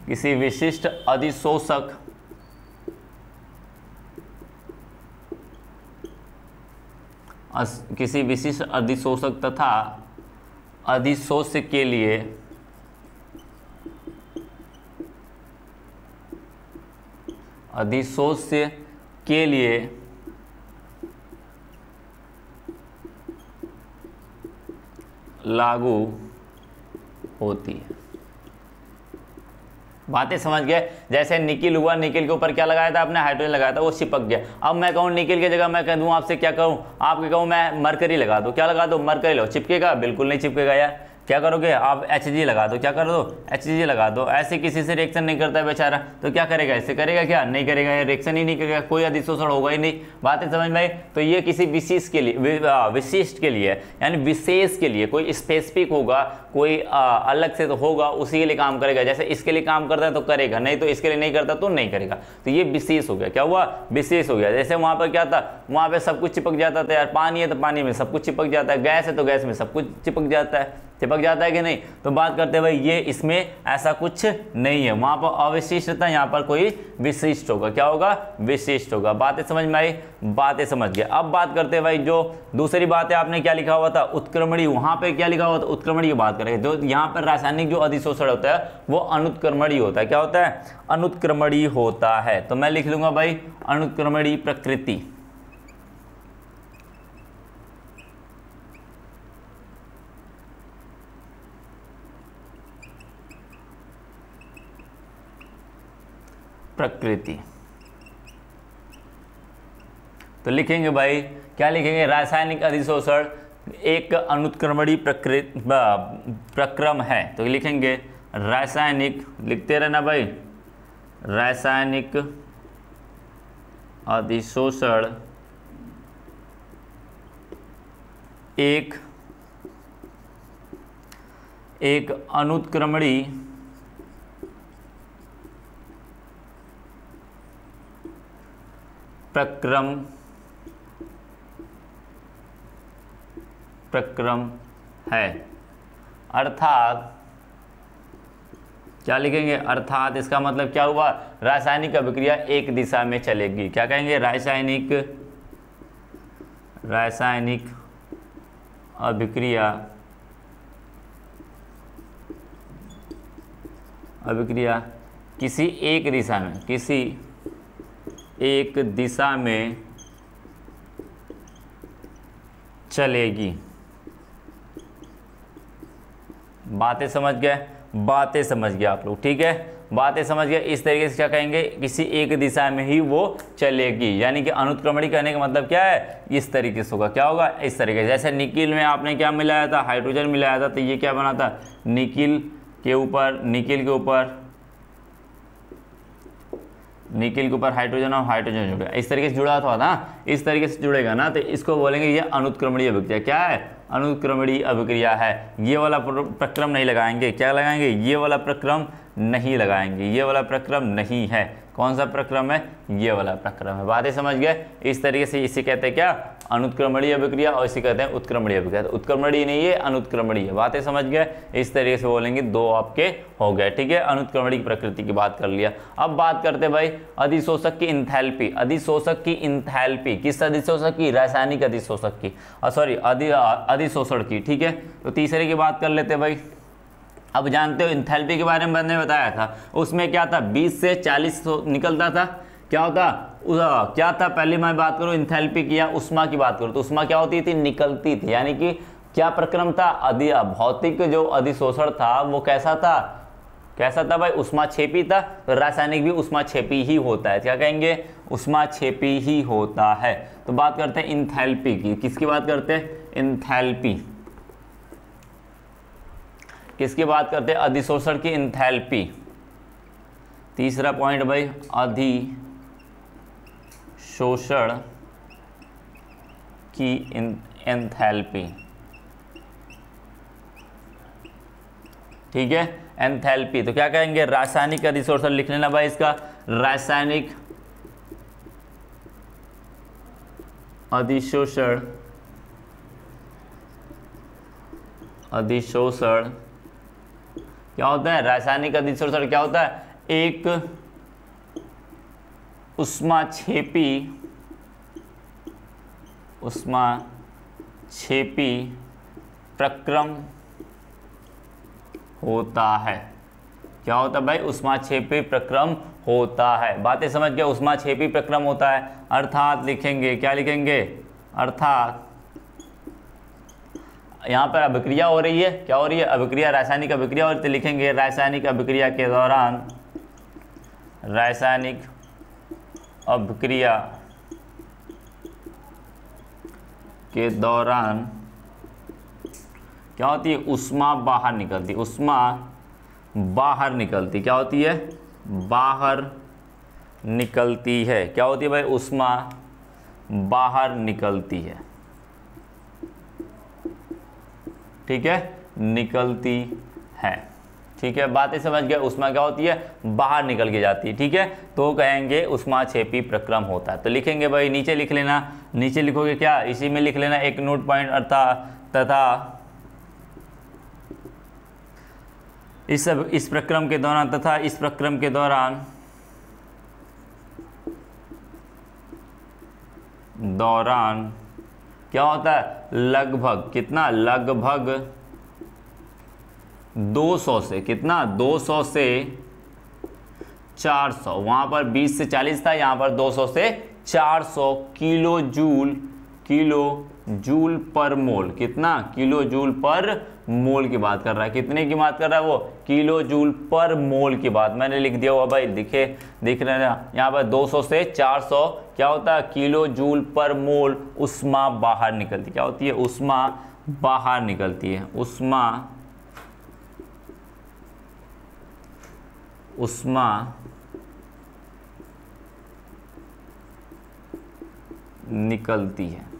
[SPEAKER 1] किसी विशिष्ट अधिशोषक किसी विशिष्ट अधिशोषक तथा अधिशोष के लिए अधिशोष के लिए लागू होती है। बातें समझ गए? जैसे निकिल हुआ, निकिल के ऊपर क्या लगाया था आपने? हाइड्रोजन लगाया था, वो चिपक गया। अब मैं कहूँ, निकिल की जगह मैं कह दूँ, आपसे क्या कहूँ? आपके कहूँ, मैं मरकरी लगा दो। क्या लगा दो? मरकरी लो। चिपकेगा? बिल्कुल नहीं चिपकेगा यार। क्या करोगे? आप एचजी लगा दो। क्या कर दो? एचजी लगा दो। ऐसे किसी से रिएक्शन नहीं करता बेचारा। तो क्या करेगा? ऐसे करेगा क्या? नहीं करेगा या रिएक्शन ही नहीं करेगा। कोई अधिशोषण होगा ही नहीं। बातें समझ में आई? तो ये किसी विशेष के लिए विशिष्ट के लिए, यानी विशेष के लिए कोई स्पेसिफिक होगा कोई आ, अलग से तो होगा उसी के लिए काम करेगा। जैसे इसके लिए काम करता है तो करेगा नहीं तो इसके लिए नहीं करता तो नहीं करेगा। तो ये विशेष हो गया। क्या हुआ? विशेष हो गया। जैसे वहाँ पर क्या था? वहाँ पर सब कुछ चिपक जाता था यार। पानी है तो पानी में सब कुछ चिपक जाता है। गैस है तो गैस में सब कुछ चिपक जाता है। चिपक जाता है कि नहीं? तो बात करते भाई ये इसमें ऐसा कुछ नहीं है। वहाँ पर अविशिष्टता यहाँ पर कोई विशिष्ट होगा। क्या होगा? विशिष्ट होगा। बातें समझ में आई? बातें समझ गए अब बात करते हैं भाई, जो दूसरी बात है, आपने क्या लिखा हुआ था? उत्क्रमणी वहाँ पे क्या लिखा हुआ था? उत्क्रमणी की बात करेंगे जो यहाँ पर रासायनिक जो अधिशोषण होता है, वो अनुत्क्रमणी होता है। क्या होता है? अनुत्क्रमणी होता है। तो मैं लिख लूँगा भाई अनुत्क्रमणी प्रकृति। प्रकृति। तो लिखेंगे भाई, क्या लिखेंगे? रासायनिक अधिशोषण एक अनुत्क्रमणी प्रकृत प्रक्रम है। तो लिखेंगे रासायनिक, लिखते रहना भाई। रासायनिक अधिशोषण एक एक अनुत्क्रमणी प्रक्रम प्रक्रम है। अर्थात, क्या लिखेंगे? अर्थात इसका मतलब क्या हुआ? रासायनिक अभिक्रिया एक दिशा में चलेगी। क्या कहेंगे? रासायनिक रासायनिक अभिक्रिया अभिक्रिया किसी एक दिशा में, किसी एक दिशा में चलेगी। बातें समझ गए, बातें समझ गए आप लोग, ठीक है? बातें समझ गए, इस तरीके से क्या कहेंगे, किसी एक दिशा में ही वो चलेगी, यानी कि अनुत्क्रमणी कहने का मतलब क्या है? इस तरीके से होगा। क्या होगा? इस तरीके से। जैसे निकिल में आपने क्या मिलाया था? हाइड्रोजन मिलाया था तो ये क्या बना था? निकिल के ऊपर, निकिल के ऊपर, निकिल के ऊपर हाइड्रोजन और हाइड्रोजन जुड़। गया इस तरीके से जुड़ा था ना? इस तरीके से जुड़ेगा ना? तो इसको बोलेंगे ये अनुत्क्रमणीय अभिक्रिया। क्या है? अनुत्क्रमणीय अभिक्रिया है। ये वाला प्रक्रम नहीं लगाएँगे। क्या लगाएँगे? ये वाला प्रक्रम नहीं लगाएँगे। ये वाला प्रक्रम नहीं है। कौन सा प्रक्रम है? ये वाला प्रक्रम है। बातें समझ गए? इस तरीके से इसे कहते हैं क्या? अनुत्क्रमणीय अभिक्रिया और इसे कहते हैं उत्क्रमणीय अभिक्रिया। तो उत्क्रमणीय नहीं है, अनुत्क्रमणीय। बातें समझ गए? इस तरीके से बोलेंगे, दो आपके हो गए, ठीक है? अनुत्क्रमणी की प्रकृति की बात कर लिया। अब बात करते भाई, अधिशोषक की इंथैल्पी अधिशोषक की इंथैल्पी किस अधिशोषक की? रासायनिक अधिशोषक की। सॉरी अधिशोषण की, ठीक है? तो तीसरे की बात कर लेते भाई। अब जानते हो इंथैल्पी के बारे में मैंने बताया था। उसमें क्या था? 20 से 40 निकलता था। क्या होता? क्या था? पहले मैं बात करूँ इंथैल्पी की या उष्मा की बात करूँ तो उष्मा क्या होती थी? निकलती थी। यानी कि क्या प्रक्रम था? अधि भौतिक जो अधिशोषण था, वो कैसा था? कैसा था भाई? उष्मा छेपी था। रासायनिक भी उष्मा छेपी ही होता है। क्या कहेंगे? उष्मा छेपी ही होता है। तो बात करते हैं इंथैल्पी की। किसकी बात करते हैं? इंथैल्पी किसकी बात करते हैं? अधिशोषण की इंथैल्पी तीसरा पॉइंट भाई, अधिशोषण की एंथैल्पी ठीक है? एंथैल्पी तो क्या कहेंगे? रासायनिक अधिशोषण लिख लेना भाई इसका। रासायनिक अधिशोषण अधिशोषण क्या होता है? रासायनिक अधिशोषण क्या होता है? एक उष्मा छेपी उष्मा छेपी प्रक्रम होता है। क्या होता है भाई? उष्मा छेपी प्रक्रम होता है। बातें समझ गया उष्मा छेपी प्रक्रम होता है। अर्थात लिखेंगे, क्या लिखेंगे? अर्थात यहाँ पर अभिक्रिया हो रही है। क्या हो रही है? अभिक्रिया, रासायनिक अभिक्रिया तो लिखेंगे रासायनिक अभिक्रिया के दौरान रासायनिक अभिक्रिया के दौरान क्या होती है? उष्मा बाहर निकलती, उष्मा बाहर निकलती। क्या होती है? बाहर निकलती है। क्या होती है भाई? उष्मा बाहर निकलती है। ठीक है, निकलती है। ठीक है, बातें समझ गए, उष्मा क्या होती है? बाहर निकल के जाती है, ठीक है? तो कहेंगे उष्मा छेपी प्रक्रम होता है। तो लिखेंगे भाई, नीचे लिख लेना। नीचे लिखोगे क्या? इसी में लिख लेना एक नोट पॉइंट, अर्थात तथा इस सब, इस प्रक्रम के दौरान तथा इस प्रक्रम के दौरान दौरान क्या होता है? लगभग, कितना? लगभग 200 से कितना? 200 से 400 वहाँ पर 20 से 40 था, यहाँ पर 200 से 400 किलो जूल, किलो जूल पर मोल। कितना? किलो जूल पर मोल की बात कर रहा है। कितने की बात कर रहा है वो? किलो जूल पर मोल की बात। मैंने लिख दिया हुआ भाई, दिखे, दिख रहे हैं। यहाँ पर 200 से 400 क्या होता है? किलो जूल पर मोल उष्मा बाहर निकलती। क्या होती है? उष्मा बाहर निकलती है। उष्मा उष्मा निकलती है।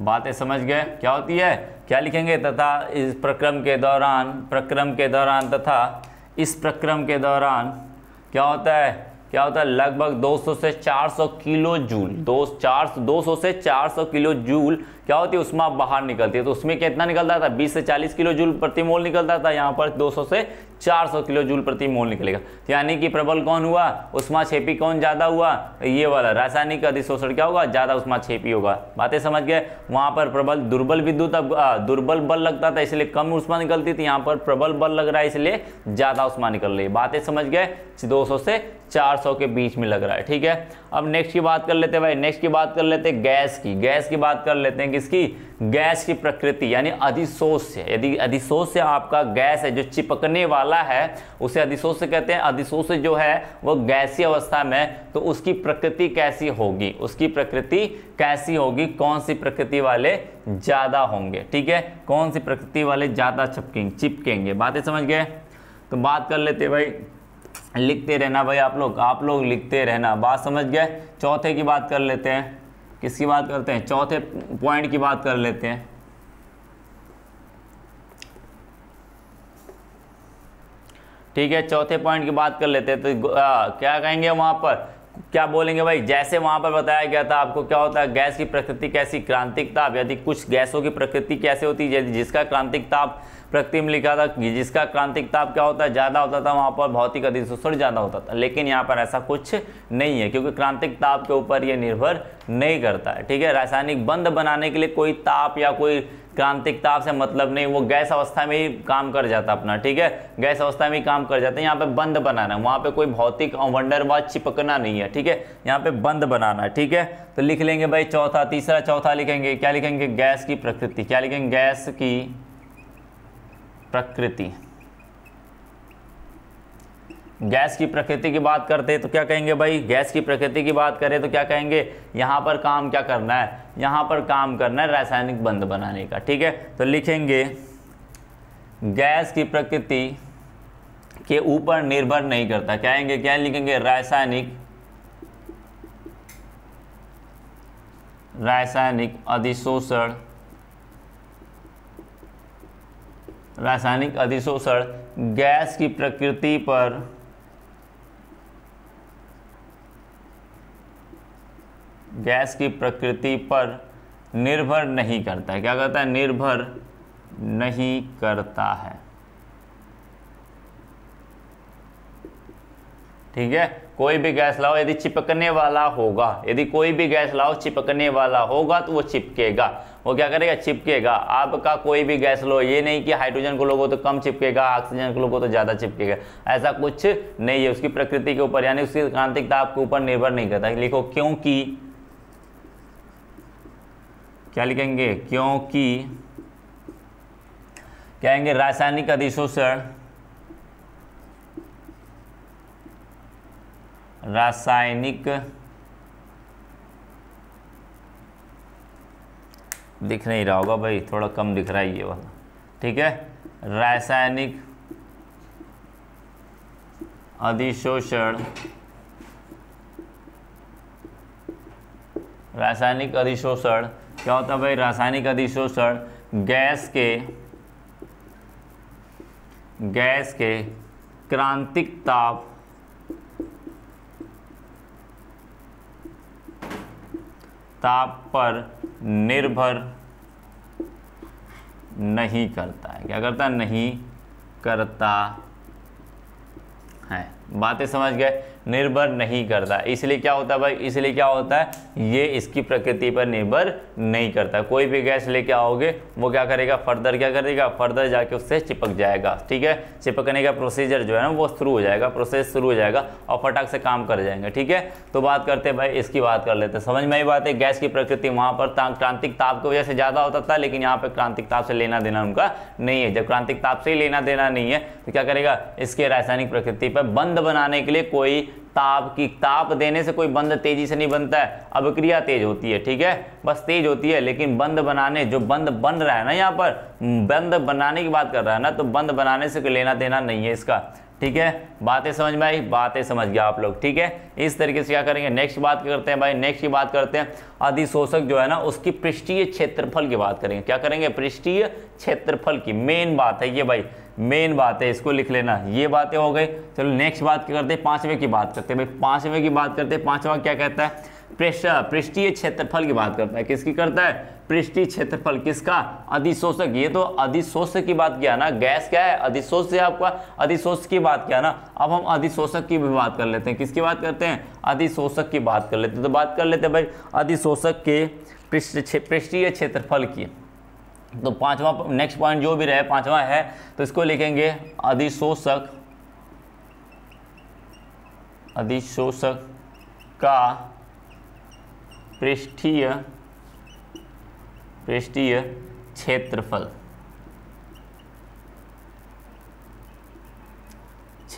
[SPEAKER 1] बातें समझ गए, क्या होती है? क्या लिखेंगे? तथा इस प्रक्रम के दौरान, प्रक्रम के दौरान तथा इस प्रक्रम के दौरान क्या होता है? क्या होता है? लगभग 200 से 400 किलो जूल। दो, चार दो सौ से 400 किलो जूल क्या होती है? उसमें बाहर निकलती है। तो उसमें कितना निकलता था? 20 से 40 किलो जूल प्रति मोल निकलता था। यहाँ पर 200 से 400 किलो जूल प्रति मोल निकलेगा। यानी कि प्रबल कौन हुआ? उष्मा छेपी कौन ज़्यादा हुआ? ये वाला रासायनिक अधिशोषण क्या होगा? ज़्यादा उष्मा छेपी होगा। बातें समझ गए? वहाँ पर प्रबल दुर्बल विद्युत अब दुर्बल बल लगता था, इसलिए कम उष्मा निकलती थी। यहाँ पर प्रबल बल लग रहा है, इसलिए ज़्यादा उष्मा निकल रही है। बातें समझ गए? दो सौ से 400 के बीच में लग रहा है, ठीक है? अब नेक्स्ट की बात कर लेते हैं भाई नेक्स्ट की बात कर लेते हैं गैस की। गैस की बात कर लेते हैं किसकी? गैस की प्रकृति, यानी अधिशोष्य यदि अधिशोष्य आपका गैस है, जो चिपकने वाला है, उसे अधिशोष्य कहते हैं। अधिशोष्य जो है, वो गैसीय अवस्था में तो उसकी प्रकृति कैसी होगी? उसकी प्रकृति कैसी होगी? कौन सी प्रकृति वाले ज़्यादा होंगे, ठीक है? कौन सी प्रकृति वाले ज़्यादा चिपकेंगे चिपकेंगे? बातें समझ गए? तो बात कर लेते भाई। लिखते रहना भाई आप लोग आप लोग लिखते रहना। बात समझ गए? चौथे की बात कर लेते हैं। किसकी बात करते हैं? चौथे पॉइंट की बात कर लेते हैं। ठीक है चौथे पॉइंट की बात कर लेते हैं। तो आ, क्या कहेंगे वहाँ पर? क्या बोलेंगे भाई? जैसे वहाँ पर बताया गया था आपको क्या होता है? गैस की प्रकृति कैसी? क्रांतिक ताप। यदि कुछ गैसों की प्रकृति कैसे होती है? जिसका क्रांतिक ताप प्रकृति में लिखा था जिसका क्रांतिक ताप क्या होता है? ज़्यादा होता था, वहाँ पर भौतिक अधिशोषण ज़्यादा होता था। लेकिन यहाँ पर ऐसा कुछ नहीं है, क्योंकि क्रांतिक ताप के ऊपर ये निर्भर नहीं करता है। ठीक है, रासायनिक बंद बनाने के लिए कोई ताप या कोई क्रांतिक ताप से मतलब नहीं, वो गैस अवस्था में ही काम कर जाता अपना। ठीक है, गैस अवस्था में ही काम कर जाता है। यहाँ पे बंद बनाना है, वहाँ पे कोई भौतिक वंडरवाद चिपकना नहीं है। ठीक है, यहाँ पे बंद बनाना है। ठीक है तो लिख लेंगे भाई चौथा, तीसरा, चौथा लिखेंगे। क्या लिखेंगे? गैस की प्रकृति। क्या लिखेंगे? गैस की प्रकृति। गैस की प्रकृति की बात करते तो क्या कहेंगे भाई? गैस की प्रकृति की बात करें तो क्या कहेंगे? यहाँ पर काम क्या करना है? यहाँ पर काम करना है रासायनिक बंध बनाने का, ठीक है? तो लिखेंगे, गैस की प्रकृति के ऊपर निर्भर नहीं करता। कहेंगे क्या लिखेंगे? रासायनिक रासायनिक अधिशोषण रासायनिक अधिशोषण गैस की प्रकृति पर गैस की प्रकृति पर निर्भर नहीं करता है। क्या करता है? निर्भर नहीं करता है। ठीक है? कोई भी गैस लाओ, यदि चिपकने वाला होगा, यदि कोई भी गैस लाओ, चिपकने वाला होगा तो वो चिपकेगा। वो क्या करेगा? चिपकेगा। आपका कोई भी गैस लो, ये नहीं कि हाइड्रोजन को लोगो तो कम चिपकेगा, ऑक्सीजन को लोगो तो ज़्यादा चिपकेगा। ऐसा कुछ नहीं है। उसकी प्रकृति के ऊपर, यानी उसकी क्रांतिक आपके ऊपर निर्भर नहीं करता। लिखो, क्योंकि, क्या लिखेंगे? क्योंकि, कहेंगे, रासायनिक अधिशोषण रासायनिक दिख नहीं रहा होगा भाई, थोड़ा कम दिख रहा है ये वाला। ठीक है? रासायनिक अधिशोषण। रासायनिक अधिशोषण, क्या होता है भाई? रासायनिक अधिशोषण गैस के गैस के क्रांतिक ताप ताप पर निर्भर नहीं करता है। क्या करता? नहीं करता है। बातें समझ गए? निर्भर नहीं करता। इसलिए क्या होता है भाई? इसलिए क्या होता है? ये इसकी प्रकृति पर निर्भर नहीं करता। कोई भी गैस लेके आओगे, वो क्या करेगा? फर्दर क्या करेगा फर्दर जाके उससे चिपक जाएगा। ठीक है? चिपकने का प्रोसीजर जो है ना, वो शुरू हो जाएगा। प्रोसेस शुरू हो जाएगा और फटाक से काम कर जाएँगे। ठीक है? तो बात करते हैं भाई, इसकी बात कर लेते हैं। समझ में आई बात? है गैस की प्रकृति, वहाँ पर क्रांतिक ताप की वजह से ज़्यादा होता था, लेकिन यहाँ पर क्रांतिक ताप से लेना देना उनका नहीं है। जब क्रांतिक ताप से ही लेना देना नहीं है तो क्या करेगा? इसके रासायनिक प्रकृति पर बंद बनाने के लिए कोई ताप की, ताप देने से कोई बंद तेज़ी से नहीं बनता है। अभिक्रिया तेज होती है, ठीक है? बस तेज होती है, लेकिन बंद बनाने, जो बंद बन रहा है ना यहाँ पर, बंद बनाने की बात कर रहा है ना तो बंद बनाने से कोई लेना देना नहीं है इसका, ठीक है? बातें समझ में आई? बातें समझ गया आप लोग, ठीक है? इस तरीके से क्या करेंगे? नेक्स्ट बात करते हैं भाई नेक्स्ट की बात करते हैं। अधिशोषक जो है ना, उसकी पृष्ठीय क्षेत्रफल की बात करेंगे। क्या करेंगे? पृष्ठीय क्षेत्रफल की मेन बात है ये भाई। मेन बात है, इसको लिख लेना। ये बातें हो गई। चलो नेक्स्ट बात क्या करते हैं? पाँचवें की बात करते हैं। भाई, पाँचवें की बात करते हैं। पांचवा क्या कहता है? पृष्ठ, पृष्ठीय क्षेत्रफल की बात करता है। किसकी करता है? पृष्ठीय क्षेत्रफल किसका? अधिशोषक। ये तो अधिशोषक की बात किया ना। गैस क्या है? अधिशोष से आपका अधिशोष की बात किया ना। अब हम अधिशोषक की भी बात कर लेते हैं। किसकी बात करते हैं? अधिशोषक की बात कर लेते हैं। तो बात कर लेते हैं भाई, अधिशोषक के पृष्ठ, पृष्ठीय क्षेत्रफल की। तो पांचवा नेक्स्ट पॉइंट जो भी रहे, पांचवा है तो इसको लिखेंगे अधिशोषक। अधिशोषक का पृष्ठीय पृष्ठीय क्षेत्रफल।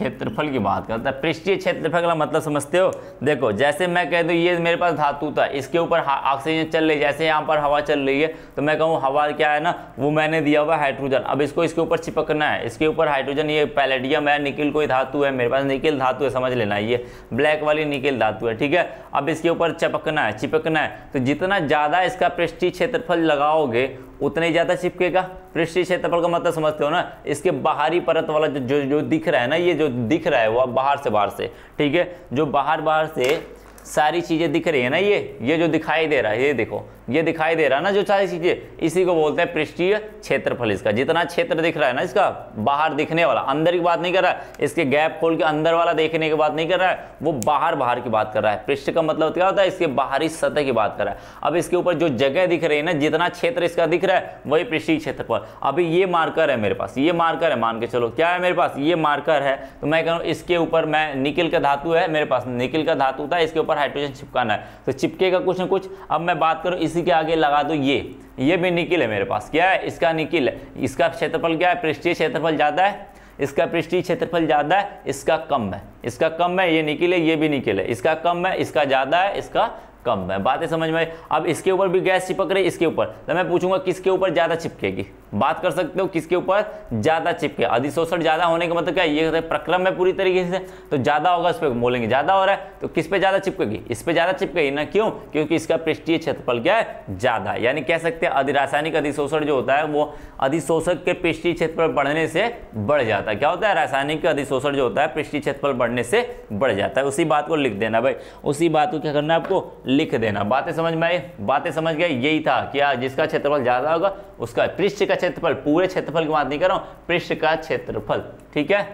[SPEAKER 1] क्षेत्रफल की बात करता है। पृष्ठीय क्षेत्रफल का मतलब समझते हो? देखो, जैसे मैं कह दूँ, ये मेरे पास धातु था, इसके ऊपर ऑक्सीजन चल रही है। जैसे यहाँ पर हवा चल रही है तो मैं कहूँ, हवा क्या है ना, वो मैंने दिया हुआ हाइड्रोजन। अब इसको इसके ऊपर चिपकना है। इसके ऊपर हाइड्रोजन, ये पैलेडियम है, निकिल कोई धातु है, मेरे पास निकिल धातु है, समझ लेना ये। ब्लैक वाली निकिल धातु है, ठीक है? अब इसके ऊपर चिपकना है चिपकना है। तो जितना ज़्यादा इसका पृष्ठीय क्षेत्रफल लगाओगे उतना ही ज़्यादा चिपकेगा। पृष्ठीय क्षेत्रफल का मतलब समझते हो ना? इसके बाहरी परत वाला जो जो, जो दिख रहा है ना ये जो दिख रहा है वो बाहर से बाहर से ठीक है? जो बाहर बाहर से सारी चीज़ें दिख रही है ना ये ये जो दिखाई दे रहा है ये देखो। ये दिखाई दे रहा है ना, जो सारी चीज़ें, इसी को बोलते हैं पृष्ठीय क्षेत्रफल इसका। जितना क्षेत्र दिख रहा है ना इसका, बाहर दिखने वाला, अंदर की बात नहीं कर रहा है, इसके गैप खोल के अंदर वाला देखने की बात नहीं कर रहा है, वो बाहर बाहर की बात कर रहा है। पृष्ठ का मतलब क्या होता है? इसके बाहरी सतह की बात कर रहा है। अब इसके ऊपर जो जगह दिख रही है ना, जितना क्षेत्र इसका दिख रहा है, वही पृष्ठीय क्षेत्रफल। अभी ये मार्कर है मेरे पास, ये मार्कर है, मान के चलो। क्या है मेरे पास? ये मार्कर है तो मैं कह रहा हूँ, इसके ऊपर मैं निकिल का धातु है मेरे पास। निकिल का धातु था, इसके ऊपर हाइड्रोजन चिपकाना है। तो चिपकेगा कुछ ना कुछ। अब मैं बात करूँ इसी के आगे लगा दो ये। ये भी निकिल है मेरे पास। क्या है? इसका निकिल है। इसका क्षेत्रफल क्या है? पृष्ठीय क्षेत्रफल ज़्यादा है। इसका पृष्ठीय क्षेत्रफल ज़्यादा है। इसका कम है। इसका कम है, ये निकिल है, ये भी निकिल है। इसका कम है, इसका ज़्यादा है, इसका कम है। बातें समझ में अब इसके ऊपर भी गैस चिपक रही इसके ऊपर। तो मैं पूछूँगा, किसके ऊपर ज़्यादा चिपकेगी? बात कर सकते हो, किसके ऊपर ज़्यादा चिपके? अधिशोषण ज़्यादा होने का मतलब क्या ये प्रक्रम में पूरी तरीके से। तो ज़्यादा होगा, इस पर बोलेंगे, ज़्यादा हो रहा है तो किस पे ज़्यादा चिपकेगी? इस पे ज़्यादा चिपकेगी ना? क्यों? क्योंकि इसका पृष्ठीय क्षेत्रफल क्या है? ज़्यादा। यानी कह सकते हैं अधिरासायनिक अधिशोषण जो होता है, वो अधिशोषक के पृष्ठीय क्षेत्रफल बढ़ने से बढ़ जाता है। क्या होता है? रासायनिक अधिशोषण जो होता है, पृष्ठीय क्षेत्रफल बढ़ने से बढ़ जाता है। उसी बात को लिख देना भाई। उसी बात को क्या करना है आपको? लिख देना। बातें समझ में आई? बातें समझ गए यही था कि जिसका क्षेत्रफल ज़्यादा होगा, उसका पृष्ठ का क्षेत्रफल, पूरे क्षेत्रफल की बात नहीं कर रहा हूँ, पृष्ठ का क्षेत्रफल। ठीक है?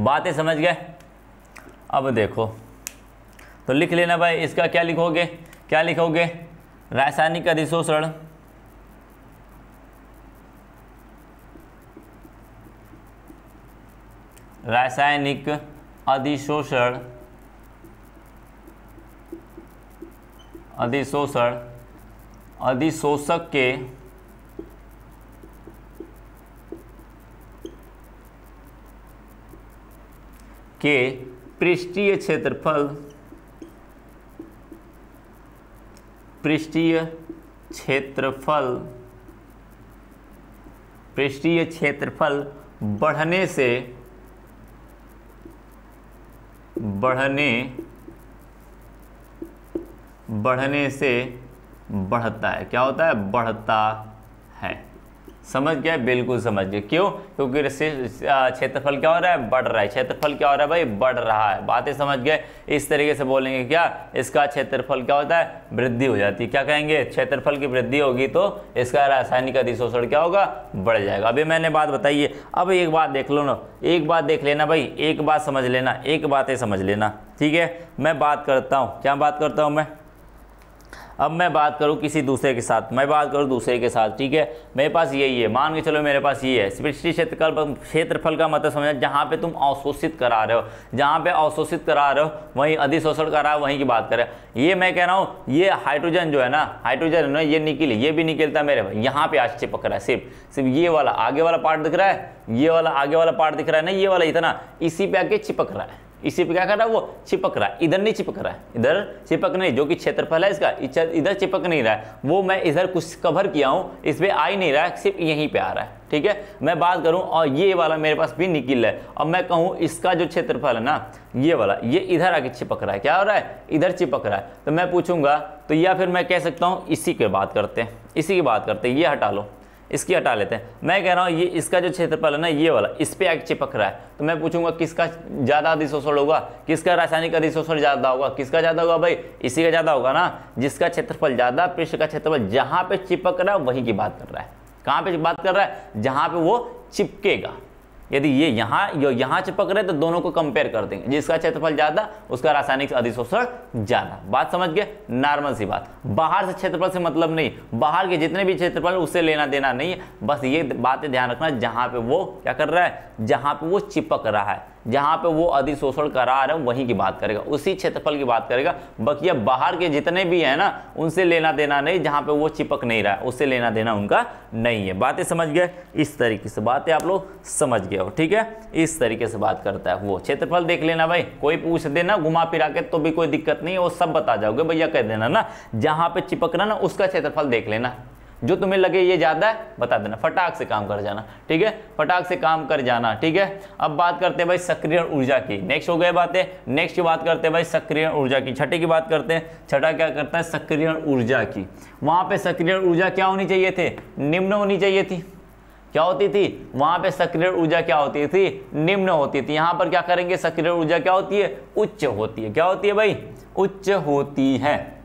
[SPEAKER 1] बातें समझ गए? अब देखो। तो लिख लेना भाई, इसका क्या लिखोगे? क्या लिखोगे? रासायनिक अधिशोषण। रासायनिक अधिशोषण। अधिशोषण अधिशोषक के के पृष्ठीय क्षेत्रफल पृष्ठीय क्षेत्रफल पृष्ठीय क्षेत्रफल बढ़ने से बढ़ने बढ़ने से बढ़ता है। क्या होता है? बढ़ता है। समझ गया? बिल्कुल समझ गए क्यों? क्योंकि क्षेत्रफल क्या हो रहा है? बढ़ रहा है। क्षेत्रफल क्या हो रहा है भाई? बढ़ रहा है। बातें समझ गए? इस तरीके से बोलेंगे क्या? इसका क्षेत्रफल क्या होता है? वृद्धि हो जाती है। क्या कहेंगे? क्षेत्रफल की वृद्धि होगी तो इसका रासायनिक अधिशोषण क्या होगा? बढ़ जाएगा। अभी मैंने बात बताई है। अब एक बात देख लो ना। एक बात देख लेना भाई। एक बात समझ लेना। एक बातें समझ लेना। ठीक है? मैं बात करता हूँ। क्या बात करता हूँ मैं? अब मैं बात करूँ किसी दूसरे के साथ, मैं बात करूँ दूसरे के साथ, ठीक है? मेरे पास यही है, मान के चलो मेरे पास ये है, सृष्टि क्षेत्रफल क्षेत्रफल का मतलब समझ जहाँ पे तुम अवशोषित करा रहे हो, जहाँ पे अवशोषित करा रहे हो, वहीं अधिशोषण करा वहीं की बात करें। ये मैं कह रहा हूँ, ये हाइड्रोजन जो है ना, हाइड्रोजन ना, ये निकली, ये भी निकलता मेरे भाई यहाँ पे आज चिपक रहा है, सिर्फ़ सिर्फ़ ये वाला आगे वाला पार्ट दिख रहा है, ये वाला आगे वाला पार्ट दिख रहा है ना ये वाला इतना, इसी पे आके चिपक रहा है। इसी पे क्या कर रहा है वो? चिपक रहा है। इधर नहीं चिपक रहा है। इधर चिपक नहीं, जो कि क्षेत्रफल है इसका। इधर चिपक नहीं रहा है। वो मैं इधर कुछ कवर किया हूँ इस पर आ ही नहीं रहा है, सिर्फ़ यहीं पे आ रहा है। ठीक है? मैं बात करूँ, और ये वाला मेरे पास भी निकल है। और मैं कहूँ, इसका जो क्षेत्रफल है ना, ये वाला, ये इधर आके चिपक रहा है। क्या हो रहा है? इधर चिपक रहा है। तो मैं पूछूँगा तो या फिर मैं कह सकता हूँ, इसी की बात करते हैं। इसी की बात करते हैं। ये हटा लो। इसकी हटा लेते हैं। मैं कह रहा हूँ, ये इसका जो क्षेत्रफल है ना, ये वाला, इस पर एक चिपक रहा है। तो मैं पूछूँगा, किसका ज़्यादा अधिशोषण होगा? किसका रासायनिक अधिशोषण ज़्यादा होगा? किसका ज़्यादा होगा भाई? इसी का ज़्यादा होगा ना, जिसका क्षेत्रफल ज़्यादा, पृष्ठ का क्षेत्रफल जहाँ पर चिपक रहा है, वहीं की बात कर रहा है। कहाँ पर बात कर रहा है? जहाँ पर वो चिपकेगा। यदि ये यहाँ यहाँ चिपक रहे तो दोनों को कंपेयर कर देंगे। जिसका क्षेत्रफल ज़्यादा, उसका रासायनिक अधिशोषण ज़्यादा। बात समझ गए? नॉर्मल सी बात। बाहर से क्षेत्रफल से मतलब नहीं। बाहर के जितने भी क्षेत्रफल उससे लेना देना नहीं। है बस ये बातें ध्यान रखना जहाँ पे वो क्या कर रहा है, जहाँ पे वो चिपक रहा है। जहाँ पे वो अधिशोषण करा रहे हैं, वहीं की बात करेगा। उसी क्षेत्रफल की बात करेगा। बाकी बाहर के जितने भी है ना, उनसे लेना देना नहीं, जहाँ पे वो चिपक नहीं रहा है उससे लेना देना उनका नहीं है। बातें समझ गए? इस तरीके से बातें आप लोग समझ गए हो, ठीक है? इस तरीके से बात करता है वो। क्षेत्रफल देख लेना भाई। कोई पूछ देना, घुमा फिरा के तो भी कोई दिक्कत नहीं है, वो सब बता जाओगे। भैया कह देना ना, जहाँ पे चिपकना ना, उसका क्षेत्रफल देख लेना। जो तुम्हें लगे ये ज़्यादा है, बता देना, फटाक से काम कर जाना, ठीक है? फटाक से काम कर जाना, ठीक है? अब बात करते हैं भाई सक्रिय ऊर्जा की। नेक्स्ट हो गए बातें। नेक्स्ट की बात करते हैं भाई सक्रिय ऊर्जा की। छठे की बात करते हैं। छठा क्या करता है? सक्रिय ऊर्जा की। वहाँ पे सक्रिय ऊर्जा क्या होनी चाहिए थे? निम्न होनी चाहिए थी। क्या होती थी? वहाँ पे सक्रिय ऊर्जा क्या होती थी? निम्न होती थी। यहाँ पर क्या करेंगे? सक्रिय ऊर्जा क्या होती है? उच्च होती है। क्या होती है भाई? उच्च होती है।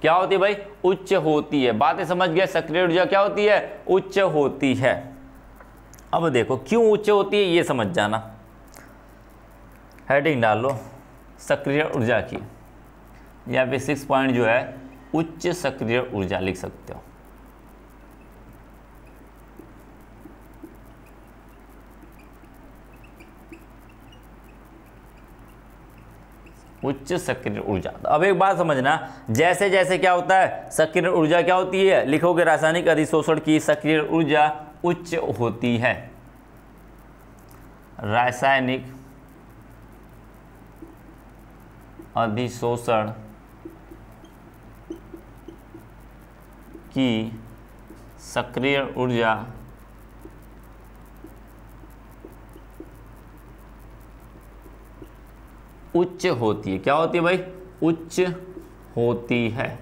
[SPEAKER 1] क्या होती है भाई? उच्च होती है। बातें समझ गए, सक्रिय ऊर्जा क्या होती है? उच्च होती है। अब देखो, क्यों उच्च होती है ये समझ जाना। हेडिंग डाल लो, सक्रिय ऊर्जा की। यहाँ पे सिक्स पॉइंट जो है, उच्च सक्रिय ऊर्जा लिख सकते हो। उच्च सक्रिय ऊर्जा। तो अब एक बात समझना जैसे जैसे क्या होता है, सक्रिय ऊर्जा क्या होती है? लिखोगे रासायनिक अधिशोषण की सक्रिय ऊर्जा उच्च होती है। रासायनिक अधिशोषण की सक्रिय ऊर्जा उच्च होती है। क्या होती है भाई? उच्च होती है।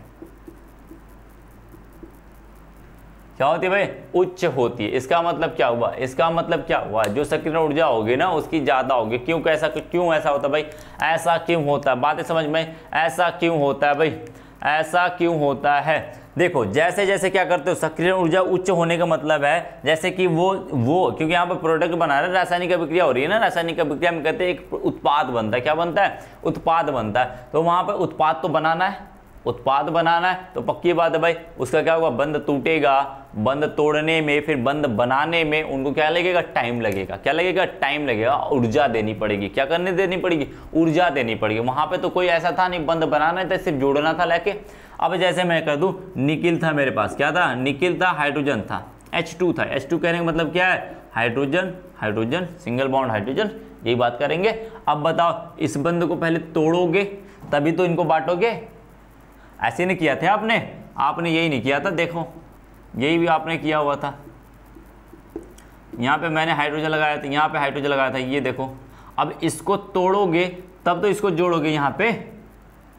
[SPEAKER 1] क्या होती है भाई? उच्च होती है। इसका मतलब क्या हुआ? इसका मतलब क्या हुआ? जो सक्रिय ऊर्जा होगी ना, उसकी ज़्यादा होगी। क्यों कैसा, क्यों ऐसा होता है भाई? ऐसा क्यों होता है? बातें समझ में? ऐसा क्यों होता है भाई? ऐसा क्यों होता है? देखो, जैसे जैसे क्या करते हो, सक्रिय ऊर्जा उच्च होने का मतलब है, जैसे कि वो वो, क्योंकि यहाँ पर प्रोडक्ट बना रहे रासायनिक अभिक्रिया हो रही है ना, रासायनिक अभिक्रिया में कहते हैं एक उत्पाद बनता है। क्या बनता है? उत्पाद बनता है। तो वहाँ पर उत्पाद तो बनाना है। उत्पाद बनाना है तो पक्की बात है भाई, उसका क्या होगा, बंद टूटेगा। बंद तोड़ने में, फिर बंद बनाने में उनको क्या लगेगा टाइम लगेगा। क्या लगेगा टाइम लगेगा, ऊर्जा देनी पड़ेगी। क्या करने देनी पड़ेगी? ऊर्जा देनी पड़ेगी। वहाँ पे तो कोई ऐसा था नहीं, बंद बनाना था, सिर्फ़ जोड़ना था लेके। अब जैसे मैं कर दूँ, निकिल था मेरे पास। क्या था? निकिल था हाइड्रोजन था। H2 था। H2 कहने का मतलब क्या है? Hydrogen hydrogen single bond hydrogen यही बात करेंगे। अब बताओ, इस बंद को पहले तोड़ोगे, तभी तो इनको बांटोगे? ऐसे नहीं किया था आपने? आपने यही नहीं किया था, देखो। यही भी आपने किया हुआ था। यहाँ पे मैंने हाइड्रोजन लगाया था, यहाँ पे हाइड्रोजन लगाया था, ये देखो। अब इसको तोड़ोगे, तब तो इसको जोड़ोगे यहाँ पे।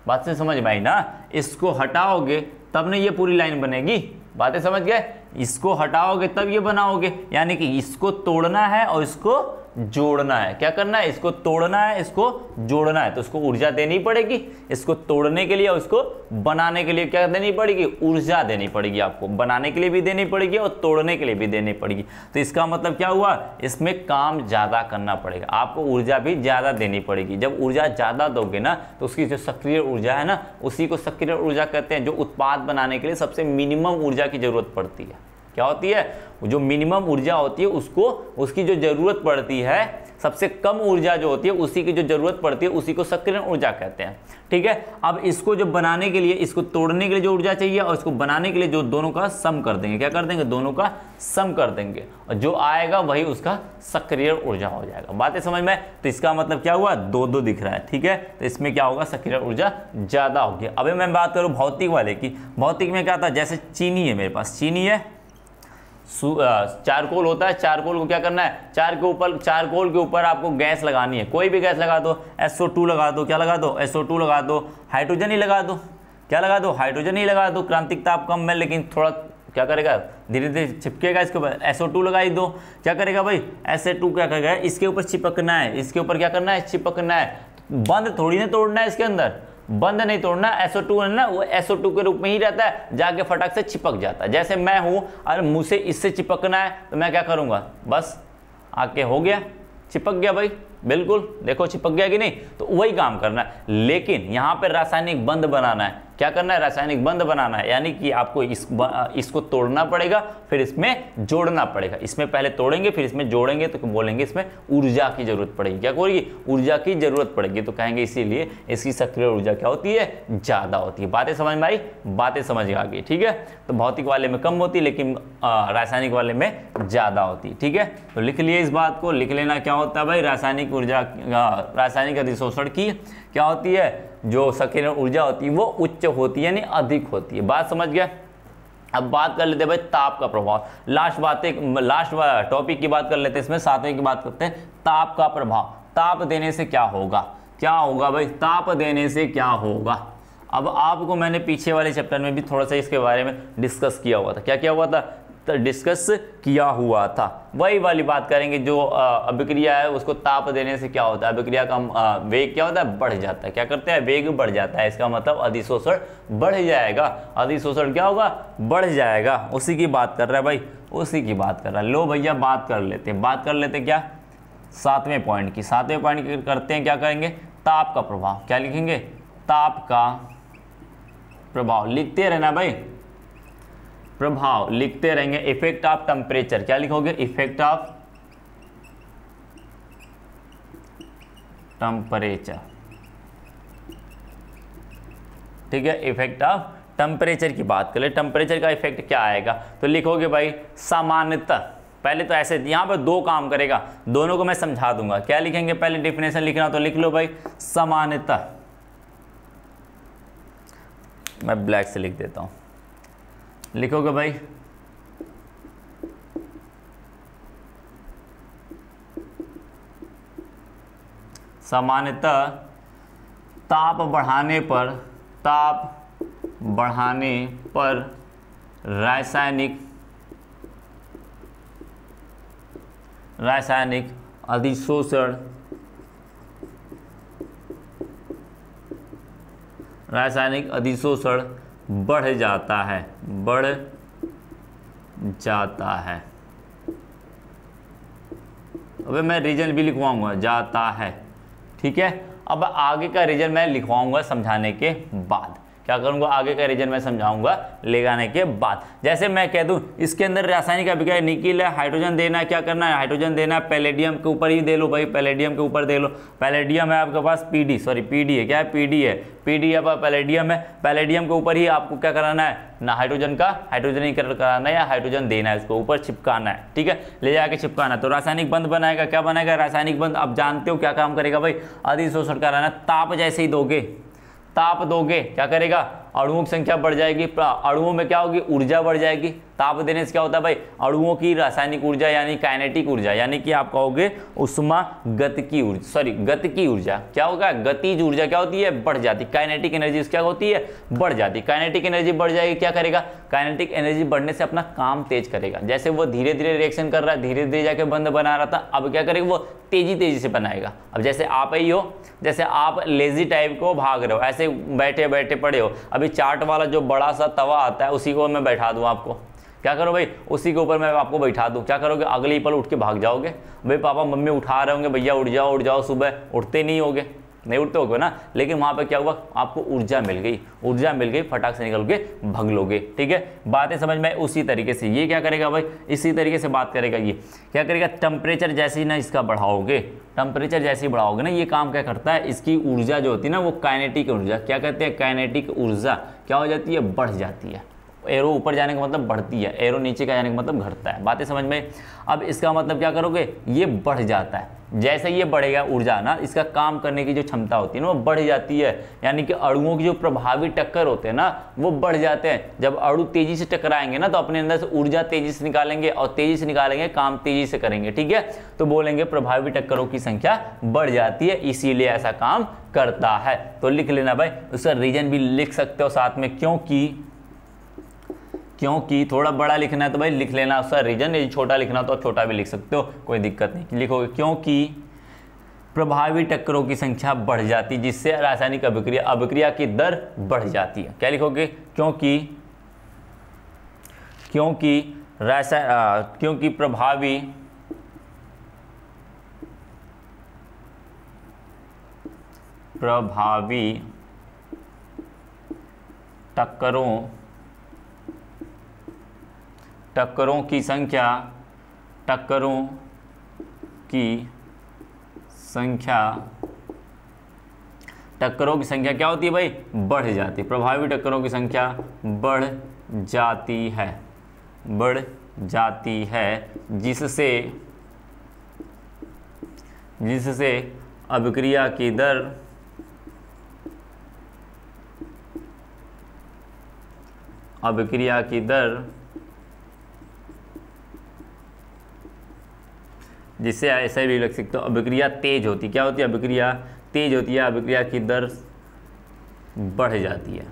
[SPEAKER 1] बात से समझ आई ना? इसको हटाओगे, तब नहीं ये पूरी लाइन बनेगी। बातें समझ गए? इसको हटाओगे, तब ये बनाओगे। यानी कि इसको तोड़ना है और इसको जोड़ना है। क्या करना है? इसको तोड़ना है, इसको जोड़ना है। तो उसको ऊर्जा देनी पड़ेगी, इसको तोड़ने के लिए और इसको बनाने के लिए क्या देनी पड़ेगी? ऊर्जा देनी पड़ेगी आपको। बनाने के लिए भी देनी पड़ेगी और तोड़ने के लिए भी देनी पड़ेगी। तो इसका मतलब क्या हुआ? इसमें काम ज़्यादा करना पड़ेगा। आपको ऊर्जा भी ज़्यादा देनी पड़ेगी। जब ऊर्जा ज़्यादा दोगे ना तो उसकी जो सक्रिय ऊर्जा है ना, उसी को सक्रिय ऊर्जा कहते हैं, जो उत्पाद बनाने के लिए सबसे मिनिमम ऊर्जा की ज़रूरत पड़ती है। क्या होती है? जो मिनिमम ऊर्जा होती है, उसको, उसकी जो ज़रूरत पड़ती है, सबसे कम ऊर्जा जो होती है, उसी की जो ज़रूरत पड़ती है, उसी को सक्रिय ऊर्जा कहते हैं। ठीक है? अब इसको जो बनाने के लिए, इसको तोड़ने के लिए जो ऊर्जा चाहिए और इसको बनाने के लिए जो दोनों का सम कर देंगे। क्या कर देंगे? दोनों का सम कर देंगे। और जो आएगा, वही उसका सक्रिय ऊर्जा हो जाएगा। बातें समझ में? तो इसका मतलब क्या हुआ? दो दो दिख रहा है। ठीक है? तो इसमें क्या होगा? सक्रिय ऊर्जा ज़्यादा होगी। अभी मैं बात करूँ भौतिक वाले की। भौतिक में क्या था? जैसे चीनी है मेरे पास। चीनी है? चारकोल होता है चारकोल को क्या करना है? चार के ऊपर चारकोल के ऊपर आपको गैस लगानी है। कोई भी गैस लगा दो SO2 लगा दो, क्या लगा दो? SO2 लगा दो हाइड्रोजन ही लगा दो। क्या लगा दो? हाइड्रोजन ही लगा दो। क्रांतिक ताप कम में लेकिन थोड़ा क्या करेगा? धीरे धीरे चिपकेगा इसके ऊपर। एसओ टू लगाई दो। क्या करेगा भाई? एस ए टू क्या करेगा? इसके ऊपर चिपकना है। इसके ऊपर क्या करना है? चिपकना है। बंद थोड़ी ना तोड़ना है इसके अंदर। बंद नहीं तोड़ना एसओ टू है ना, वो एसओ टू के रूप में ही रहता है, जाके फटाक से चिपक जाता है। जैसे मैं हूँ, अरे मुझसे इससे चिपकना है तो मैं क्या करूँगा? बस, आके हो गया, चिपक गया भाई, बिल्कुल, देखो चिपक गया कि नहीं तो वही काम करना है। लेकिन यहाँ पर रासायनिक बंद बनाना है। क्या करना है? रासायनिक बंद बनाना है। यानी कि आपको इस इसको तोड़ना पड़ेगा, फिर इसमें जोड़ना पड़ेगा। इसमें पहले तोड़ेंगे, फिर इसमें जोड़ेंगे तो बोलेंगे इसमें ऊर्जा की ज़रूरत पड़ेगी। क्या करेगी? ऊर्जा की ज़रूरत पड़ेगी। तो कहेंगे इसीलिए इसकी सक्रिय ऊर्जा क्या होती है? ज़्यादा होती है। बातें समझ में आई? बातें समझ आ गई। ठीक है? तो भौतिक वाले में कम होती, लेकिन रासायनिक वाले में ज़्यादा होती। ठीक है? तो लिख लिए इस बात को। लिख लेना क्या होता है भाई? रासायनिक ऊर्जा रासायनिक अधिशोषण की क्या होती है? जो सक्रिय ऊर्जा होती है, वो उच्च होती है, यानी अधिक होती है। बात समझ गया? अब बात कर लेते हैं भाई ताप का प्रभाव। लास्ट बात लास्ट टॉपिक की बात कर लेते हैं इसमें, सातवें की बात करते हैं। ताप का प्रभाव। ताप देने से क्या होगा? क्या होगा भाई? ताप देने से क्या होगा? अब आपको मैंने पीछे वाले चैप्टर में भी थोड़ा सा इसके बारे में डिस्कस किया हुआ था। क्या क्या हुआ था? डिस्कस किया हुआ था। वही वाली बात करेंगे जो अभिक्रिया है, उसको ताप देने से क्या होता है? अभिक्रिया का वेग क्या होता है? बढ़ जाता है। क्या करते हैं? वेग बढ़ जाता है। इसका मतलब अधिशोषण बढ़ जाएगा। अधिशोषण क्या होगा? बढ़ जाएगा। उसी की बात कर रहा है भाई। उसी की बात कर रहा है। लो भैया, बात कर लेते हैं। बात कर लेते क्या? सातवें पॉइंट की। सातवें पॉइंट करते हैं, क्या करेंगे? ताप का प्रभाव। क्या लिखेंगे? ताप का प्रभाव। लिखते रहना भाई। प्रभाव लिखते रहेंगे। इफ़ेक्ट ऑफ़ टेम्परेचर क्या लिखोगे? इफ़ेक्ट ऑफ़ टेम्परेचर ठीक है? इफ़ेक्ट ऑफ़ टेम्परेचर की बात करें टेम्परेचर का इफ़ेक्ट क्या आएगा? तो लिखोगे भाई, सामान्यतः। पहले तो ऐसे, यहाँ पर दो काम करेगा। दोनों को मैं समझा दूँगा। क्या लिखेंगे? पहले डिफिनेशन लिखना तो लिख लो भाई, सामान्यतः। मैं ब्लैक से लिख देता हूँ। लिखोगे भाई? सामान्यतः ताप बढ़ाने पर ताप बढ़ाने पर रासायनिक रासायनिक अधिशोषण रासायनिक अधिशोषण बढ़ जाता है, बढ़ जाता है। अबे मैं रीजन भी लिखवाऊँगा, जाता है, ठीक है? अब आगे का रीजन मैं लिखवाऊँगा समझाने के बाद। क्या करूँगा? आगे का रीजन मैं समझाऊँगा ले जाने के बाद। जैसे मैं कह दूँ, इसके अंदर रासायनिक अभिक्रिया निकिल है, हाइड्रोजन देना है क्या करना है? हाइड्रोजन देना है, पैलेडियम के ऊपर ही दे लो भाई, पैलेडियम के ऊपर दे लो। पैलेडियम है आपके पास पीडी सॉरी पीडी है। क्या है? पीडी है। पीडी है पैलेडियम है। पैलेडियम के ऊपर ही आपको क्या कराना है? ना हाइड्रोजन का, हाइड्रोजनीकरण कराना है या हाइड्रोजन देना है, इसको ऊपर चिपकाना है। ठीक है? ले जाके चिपकाना है। तो रासायनिक बंध बनाएगा। क्या बनाएगा? रासायनिक बंध, आप जानते हो क्या काम करेगा भाई? अधिशोषण कराना ताप जैसे ही दोगे ताप दोगे, क्या करेगा? अणुओं की संख्या बढ़ जाएगी अणुओं में क्या होगी? ऊर्जा बढ़ जाएगी। ताप देने से क्या होता है भाई? अणुओं की रासायनिक ऊर्जा यानी काइनेटिक ऊर्जा, यानी कि आप कहोगे उष्मा गति की ऊर्जा सॉरी गति की ऊर्जा। क्या होगा? गतिज ऊर्जा क्या होती है? बढ़ जाती। काइनेटिक एनर्जी क्या होती है? बढ़ जाती। काइनेटिक एनर्जी बढ़ जाएगी, क्या करेगा? काइनेटिक एनर्जी बढ़ने से अपना काम तेज करेगा। जैसे वो धीरे धीरे रिएक्शन कर रहा है धीरे धीरे जाके बंद बना रहा था, अब क्या करेगा? वो तेज़ी तेज़ी से बनाएगा। अब जैसे आप ही हो, जैसे आप लेजी टाइप को भाग रहे हो, ऐसे बैठे बैठे पड़े हो, अभी चाट वाला जो बड़ा सा तवा आता है, उसी को मैं बैठा दूँ आपको। क्या करो भाई? उसी के ऊपर मैं आपको बैठा दूँ। क्या करोगे? अगले ही पल उठ के भाग जाओगे? भाई पापा, मम्मी उठा रहे होंगे, भैया उठ जाओ उठ जाओ, सुबह उठते नहीं होगे। नहीं उठते होगे ना? लेकिन वहाँ पे क्या हुआ? आपको ऊर्जा मिल गई। ऊर्जा मिल गई, फटाक से निकल के भग लोगे, ठीक है? बातें समझ में उसी तरीके से। ये क्या करेगा भाई? इसी तरीके से बात करेगा ये। क्या करेगा? टेम्परेचर जैसे ही ना इसका बढ़ाओगे। टेम्परेचर जैसे ही बढ़ाओगे ना, ये काम क्या करता है? इसकी ऊर्जा जो होती है ना, वो काइनेटिक ऊर्जा, क्या कहते हैं? काइनेटिक ऊर्जा। क्या हो जाती है? बढ़ जाती है। एरो ऊपर जाने का मतलब बढ़ती है, एरो नीचे का जाने का मतलब घटता है। बातें समझ में? अब इसका मतलब क्या करोगे? ये बढ़ जाता है। जैसे ये बढ़ेगा ऊर्जा ना, इसका काम करने की जो क्षमता होती है ना, वो बढ़ जाती है। यानी कि अड़ुओं की जो प्रभावी टक्कर होते हैं ना, वो बढ़ जाते हैं। जब अणु तेज़ी से टकराएँगे ना तो अपने अंदर से ऊर्जा तेज़ी से निकालेंगे और तेज़ी से निकालेंगे, काम तेज़ी से करेंगे, ठीक है? तो बोलेंगे प्रभावी टक्करों की संख्या बढ़ जाती है, इसीलिए ऐसा काम करता है। तो लिख लेना भाई, उसका रीजन भी लिख सकते हो साथ में, क्योंकि क्योंकि थोड़ा बड़ा लिखना है तो भाई लिख लेना, उसका रीजन यदि छोटा लिखना तो छोटा भी लिख सकते हो, कोई दिक्कत नहीं। लिखोगे क्योंकि प्रभावी टक्करों की संख्या बढ़ जाती है, जिससे रासायनिक अभिक्रिया अभिक्रिया की दर बढ़ जाती है। क्या लिखोगे? क्योंकि क्योंकि रासायन क्योंकि प्रभावी प्रभावी टक्करों टक्करों की संख्या, टक्करों की संख्या, टक्करों की संख्या क्या होती है भाई? बढ़ जाती है। प्रभावी टक्करों की संख्या बढ़ जाती है। बढ़ जाती है। जिससे जिससे अभिक्रिया की दर अभिक्रिया की दर जिससे ऐसा भी लग सकते हो, अभिक्रिया तेज होती क्या होती है? अभिक्रिया तेज होती है, अभिक्रिया की दर बढ़ जाती है।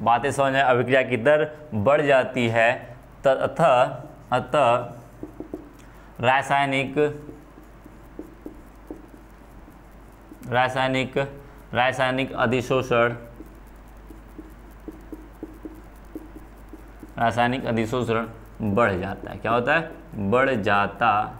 [SPEAKER 1] बातें समझ में अभिक्रिया की दर बढ़ जाती है, तथा, अतः रासायनिक रासायनिक रासायनिक अधिशोषण रासायनिक अधिशोषण बढ़ जाता है। क्या होता है? बढ़ जाता।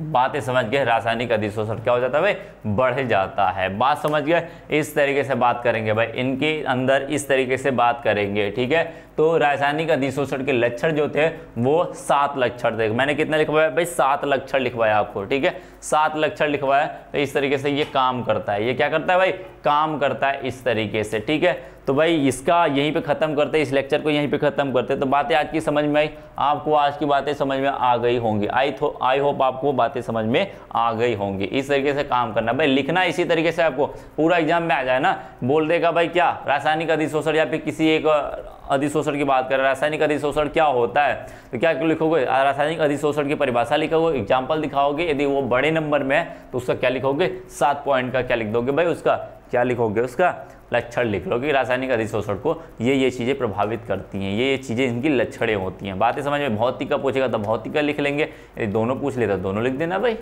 [SPEAKER 1] बातें समझ गए, रासायनिक अधिशोषण क्या हो जाता है भाई? बढ़ जाता है। बात समझ गए? इस तरीके से बात करेंगे भाई। इनके अंदर इस तरीके से बात करेंगे, ठीक है? तो रासायनिक अधिशोषण के लक्षण जो थे, वो सात लक्षण थे। मैंने कितना लिखवाया भाई, सात लक्षण लिखवाया आपको, ठीक है? सात लक्षण लिखवाया तो इस तरीके से ये काम करता है। ये क्या करता है भाई? काम करता है इस तरीके से, ठीक है? तो भाई इसका यहीं पे ख़त्म करते इस लेक्चर को यहीं पे ख़त्म करते तो बातें आज की समझ में आई, आपको आज की बातें समझ में आ गई होंगी। आई थो आई होप आपको बातें समझ में आ गई होंगी। इस तरीके से काम करना। भाई लिखना इसी तरीके से आपको। पूरा एग्ज़ाम में आ जाए ना बोल देगा भाई क्या, रासायनिक अधिशोषण या फिर किसी एक अधिशोषण की बात करें, रासायनिक अधिशोषण क्या होता है? तो क्या लिखोगे? रासायनिक अधिशोषण की परिभाषा लिखोगे एग्ज़ाम्पल दिखाओगे, यदि वो बड़े नंबर में है तो उसका क्या लिखोगे? सात पॉइंट का क्या लिख दोगे? भाई उसका क्या लिखोगे? उसका लक्षण लिख लो कि रासायनिक अधिशोषण को ये ये चीज़ें प्रभावित करती हैं, ये ये चीज़ें इनकी लक्षणें होती हैं। बातें समझ में भौतिक का पूछेगा तो भौतिक का लिख लेंगे। यदि दोनों पूछ ले तो दोनों लिख देना भाई।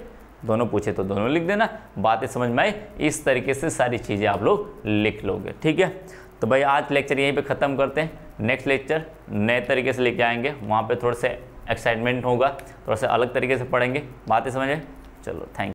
[SPEAKER 1] दोनों पूछे तो दोनों लिख देना। बातें समझ में आई इस तरीके से सारी चीज़ें आप लोग लिख लोगे, ठीक है? तो भाई आज लेक्चर यहीं पे ख़त्म करते हैं। नेक्स्ट लेक्चर नए तरीके से लेके आएँगे। वहाँ पे थोड़ा से एक्साइटमेंट होगा, थोड़ा सा अलग तरीके से पढ़ेंगे। बातें समझें चलो थैंक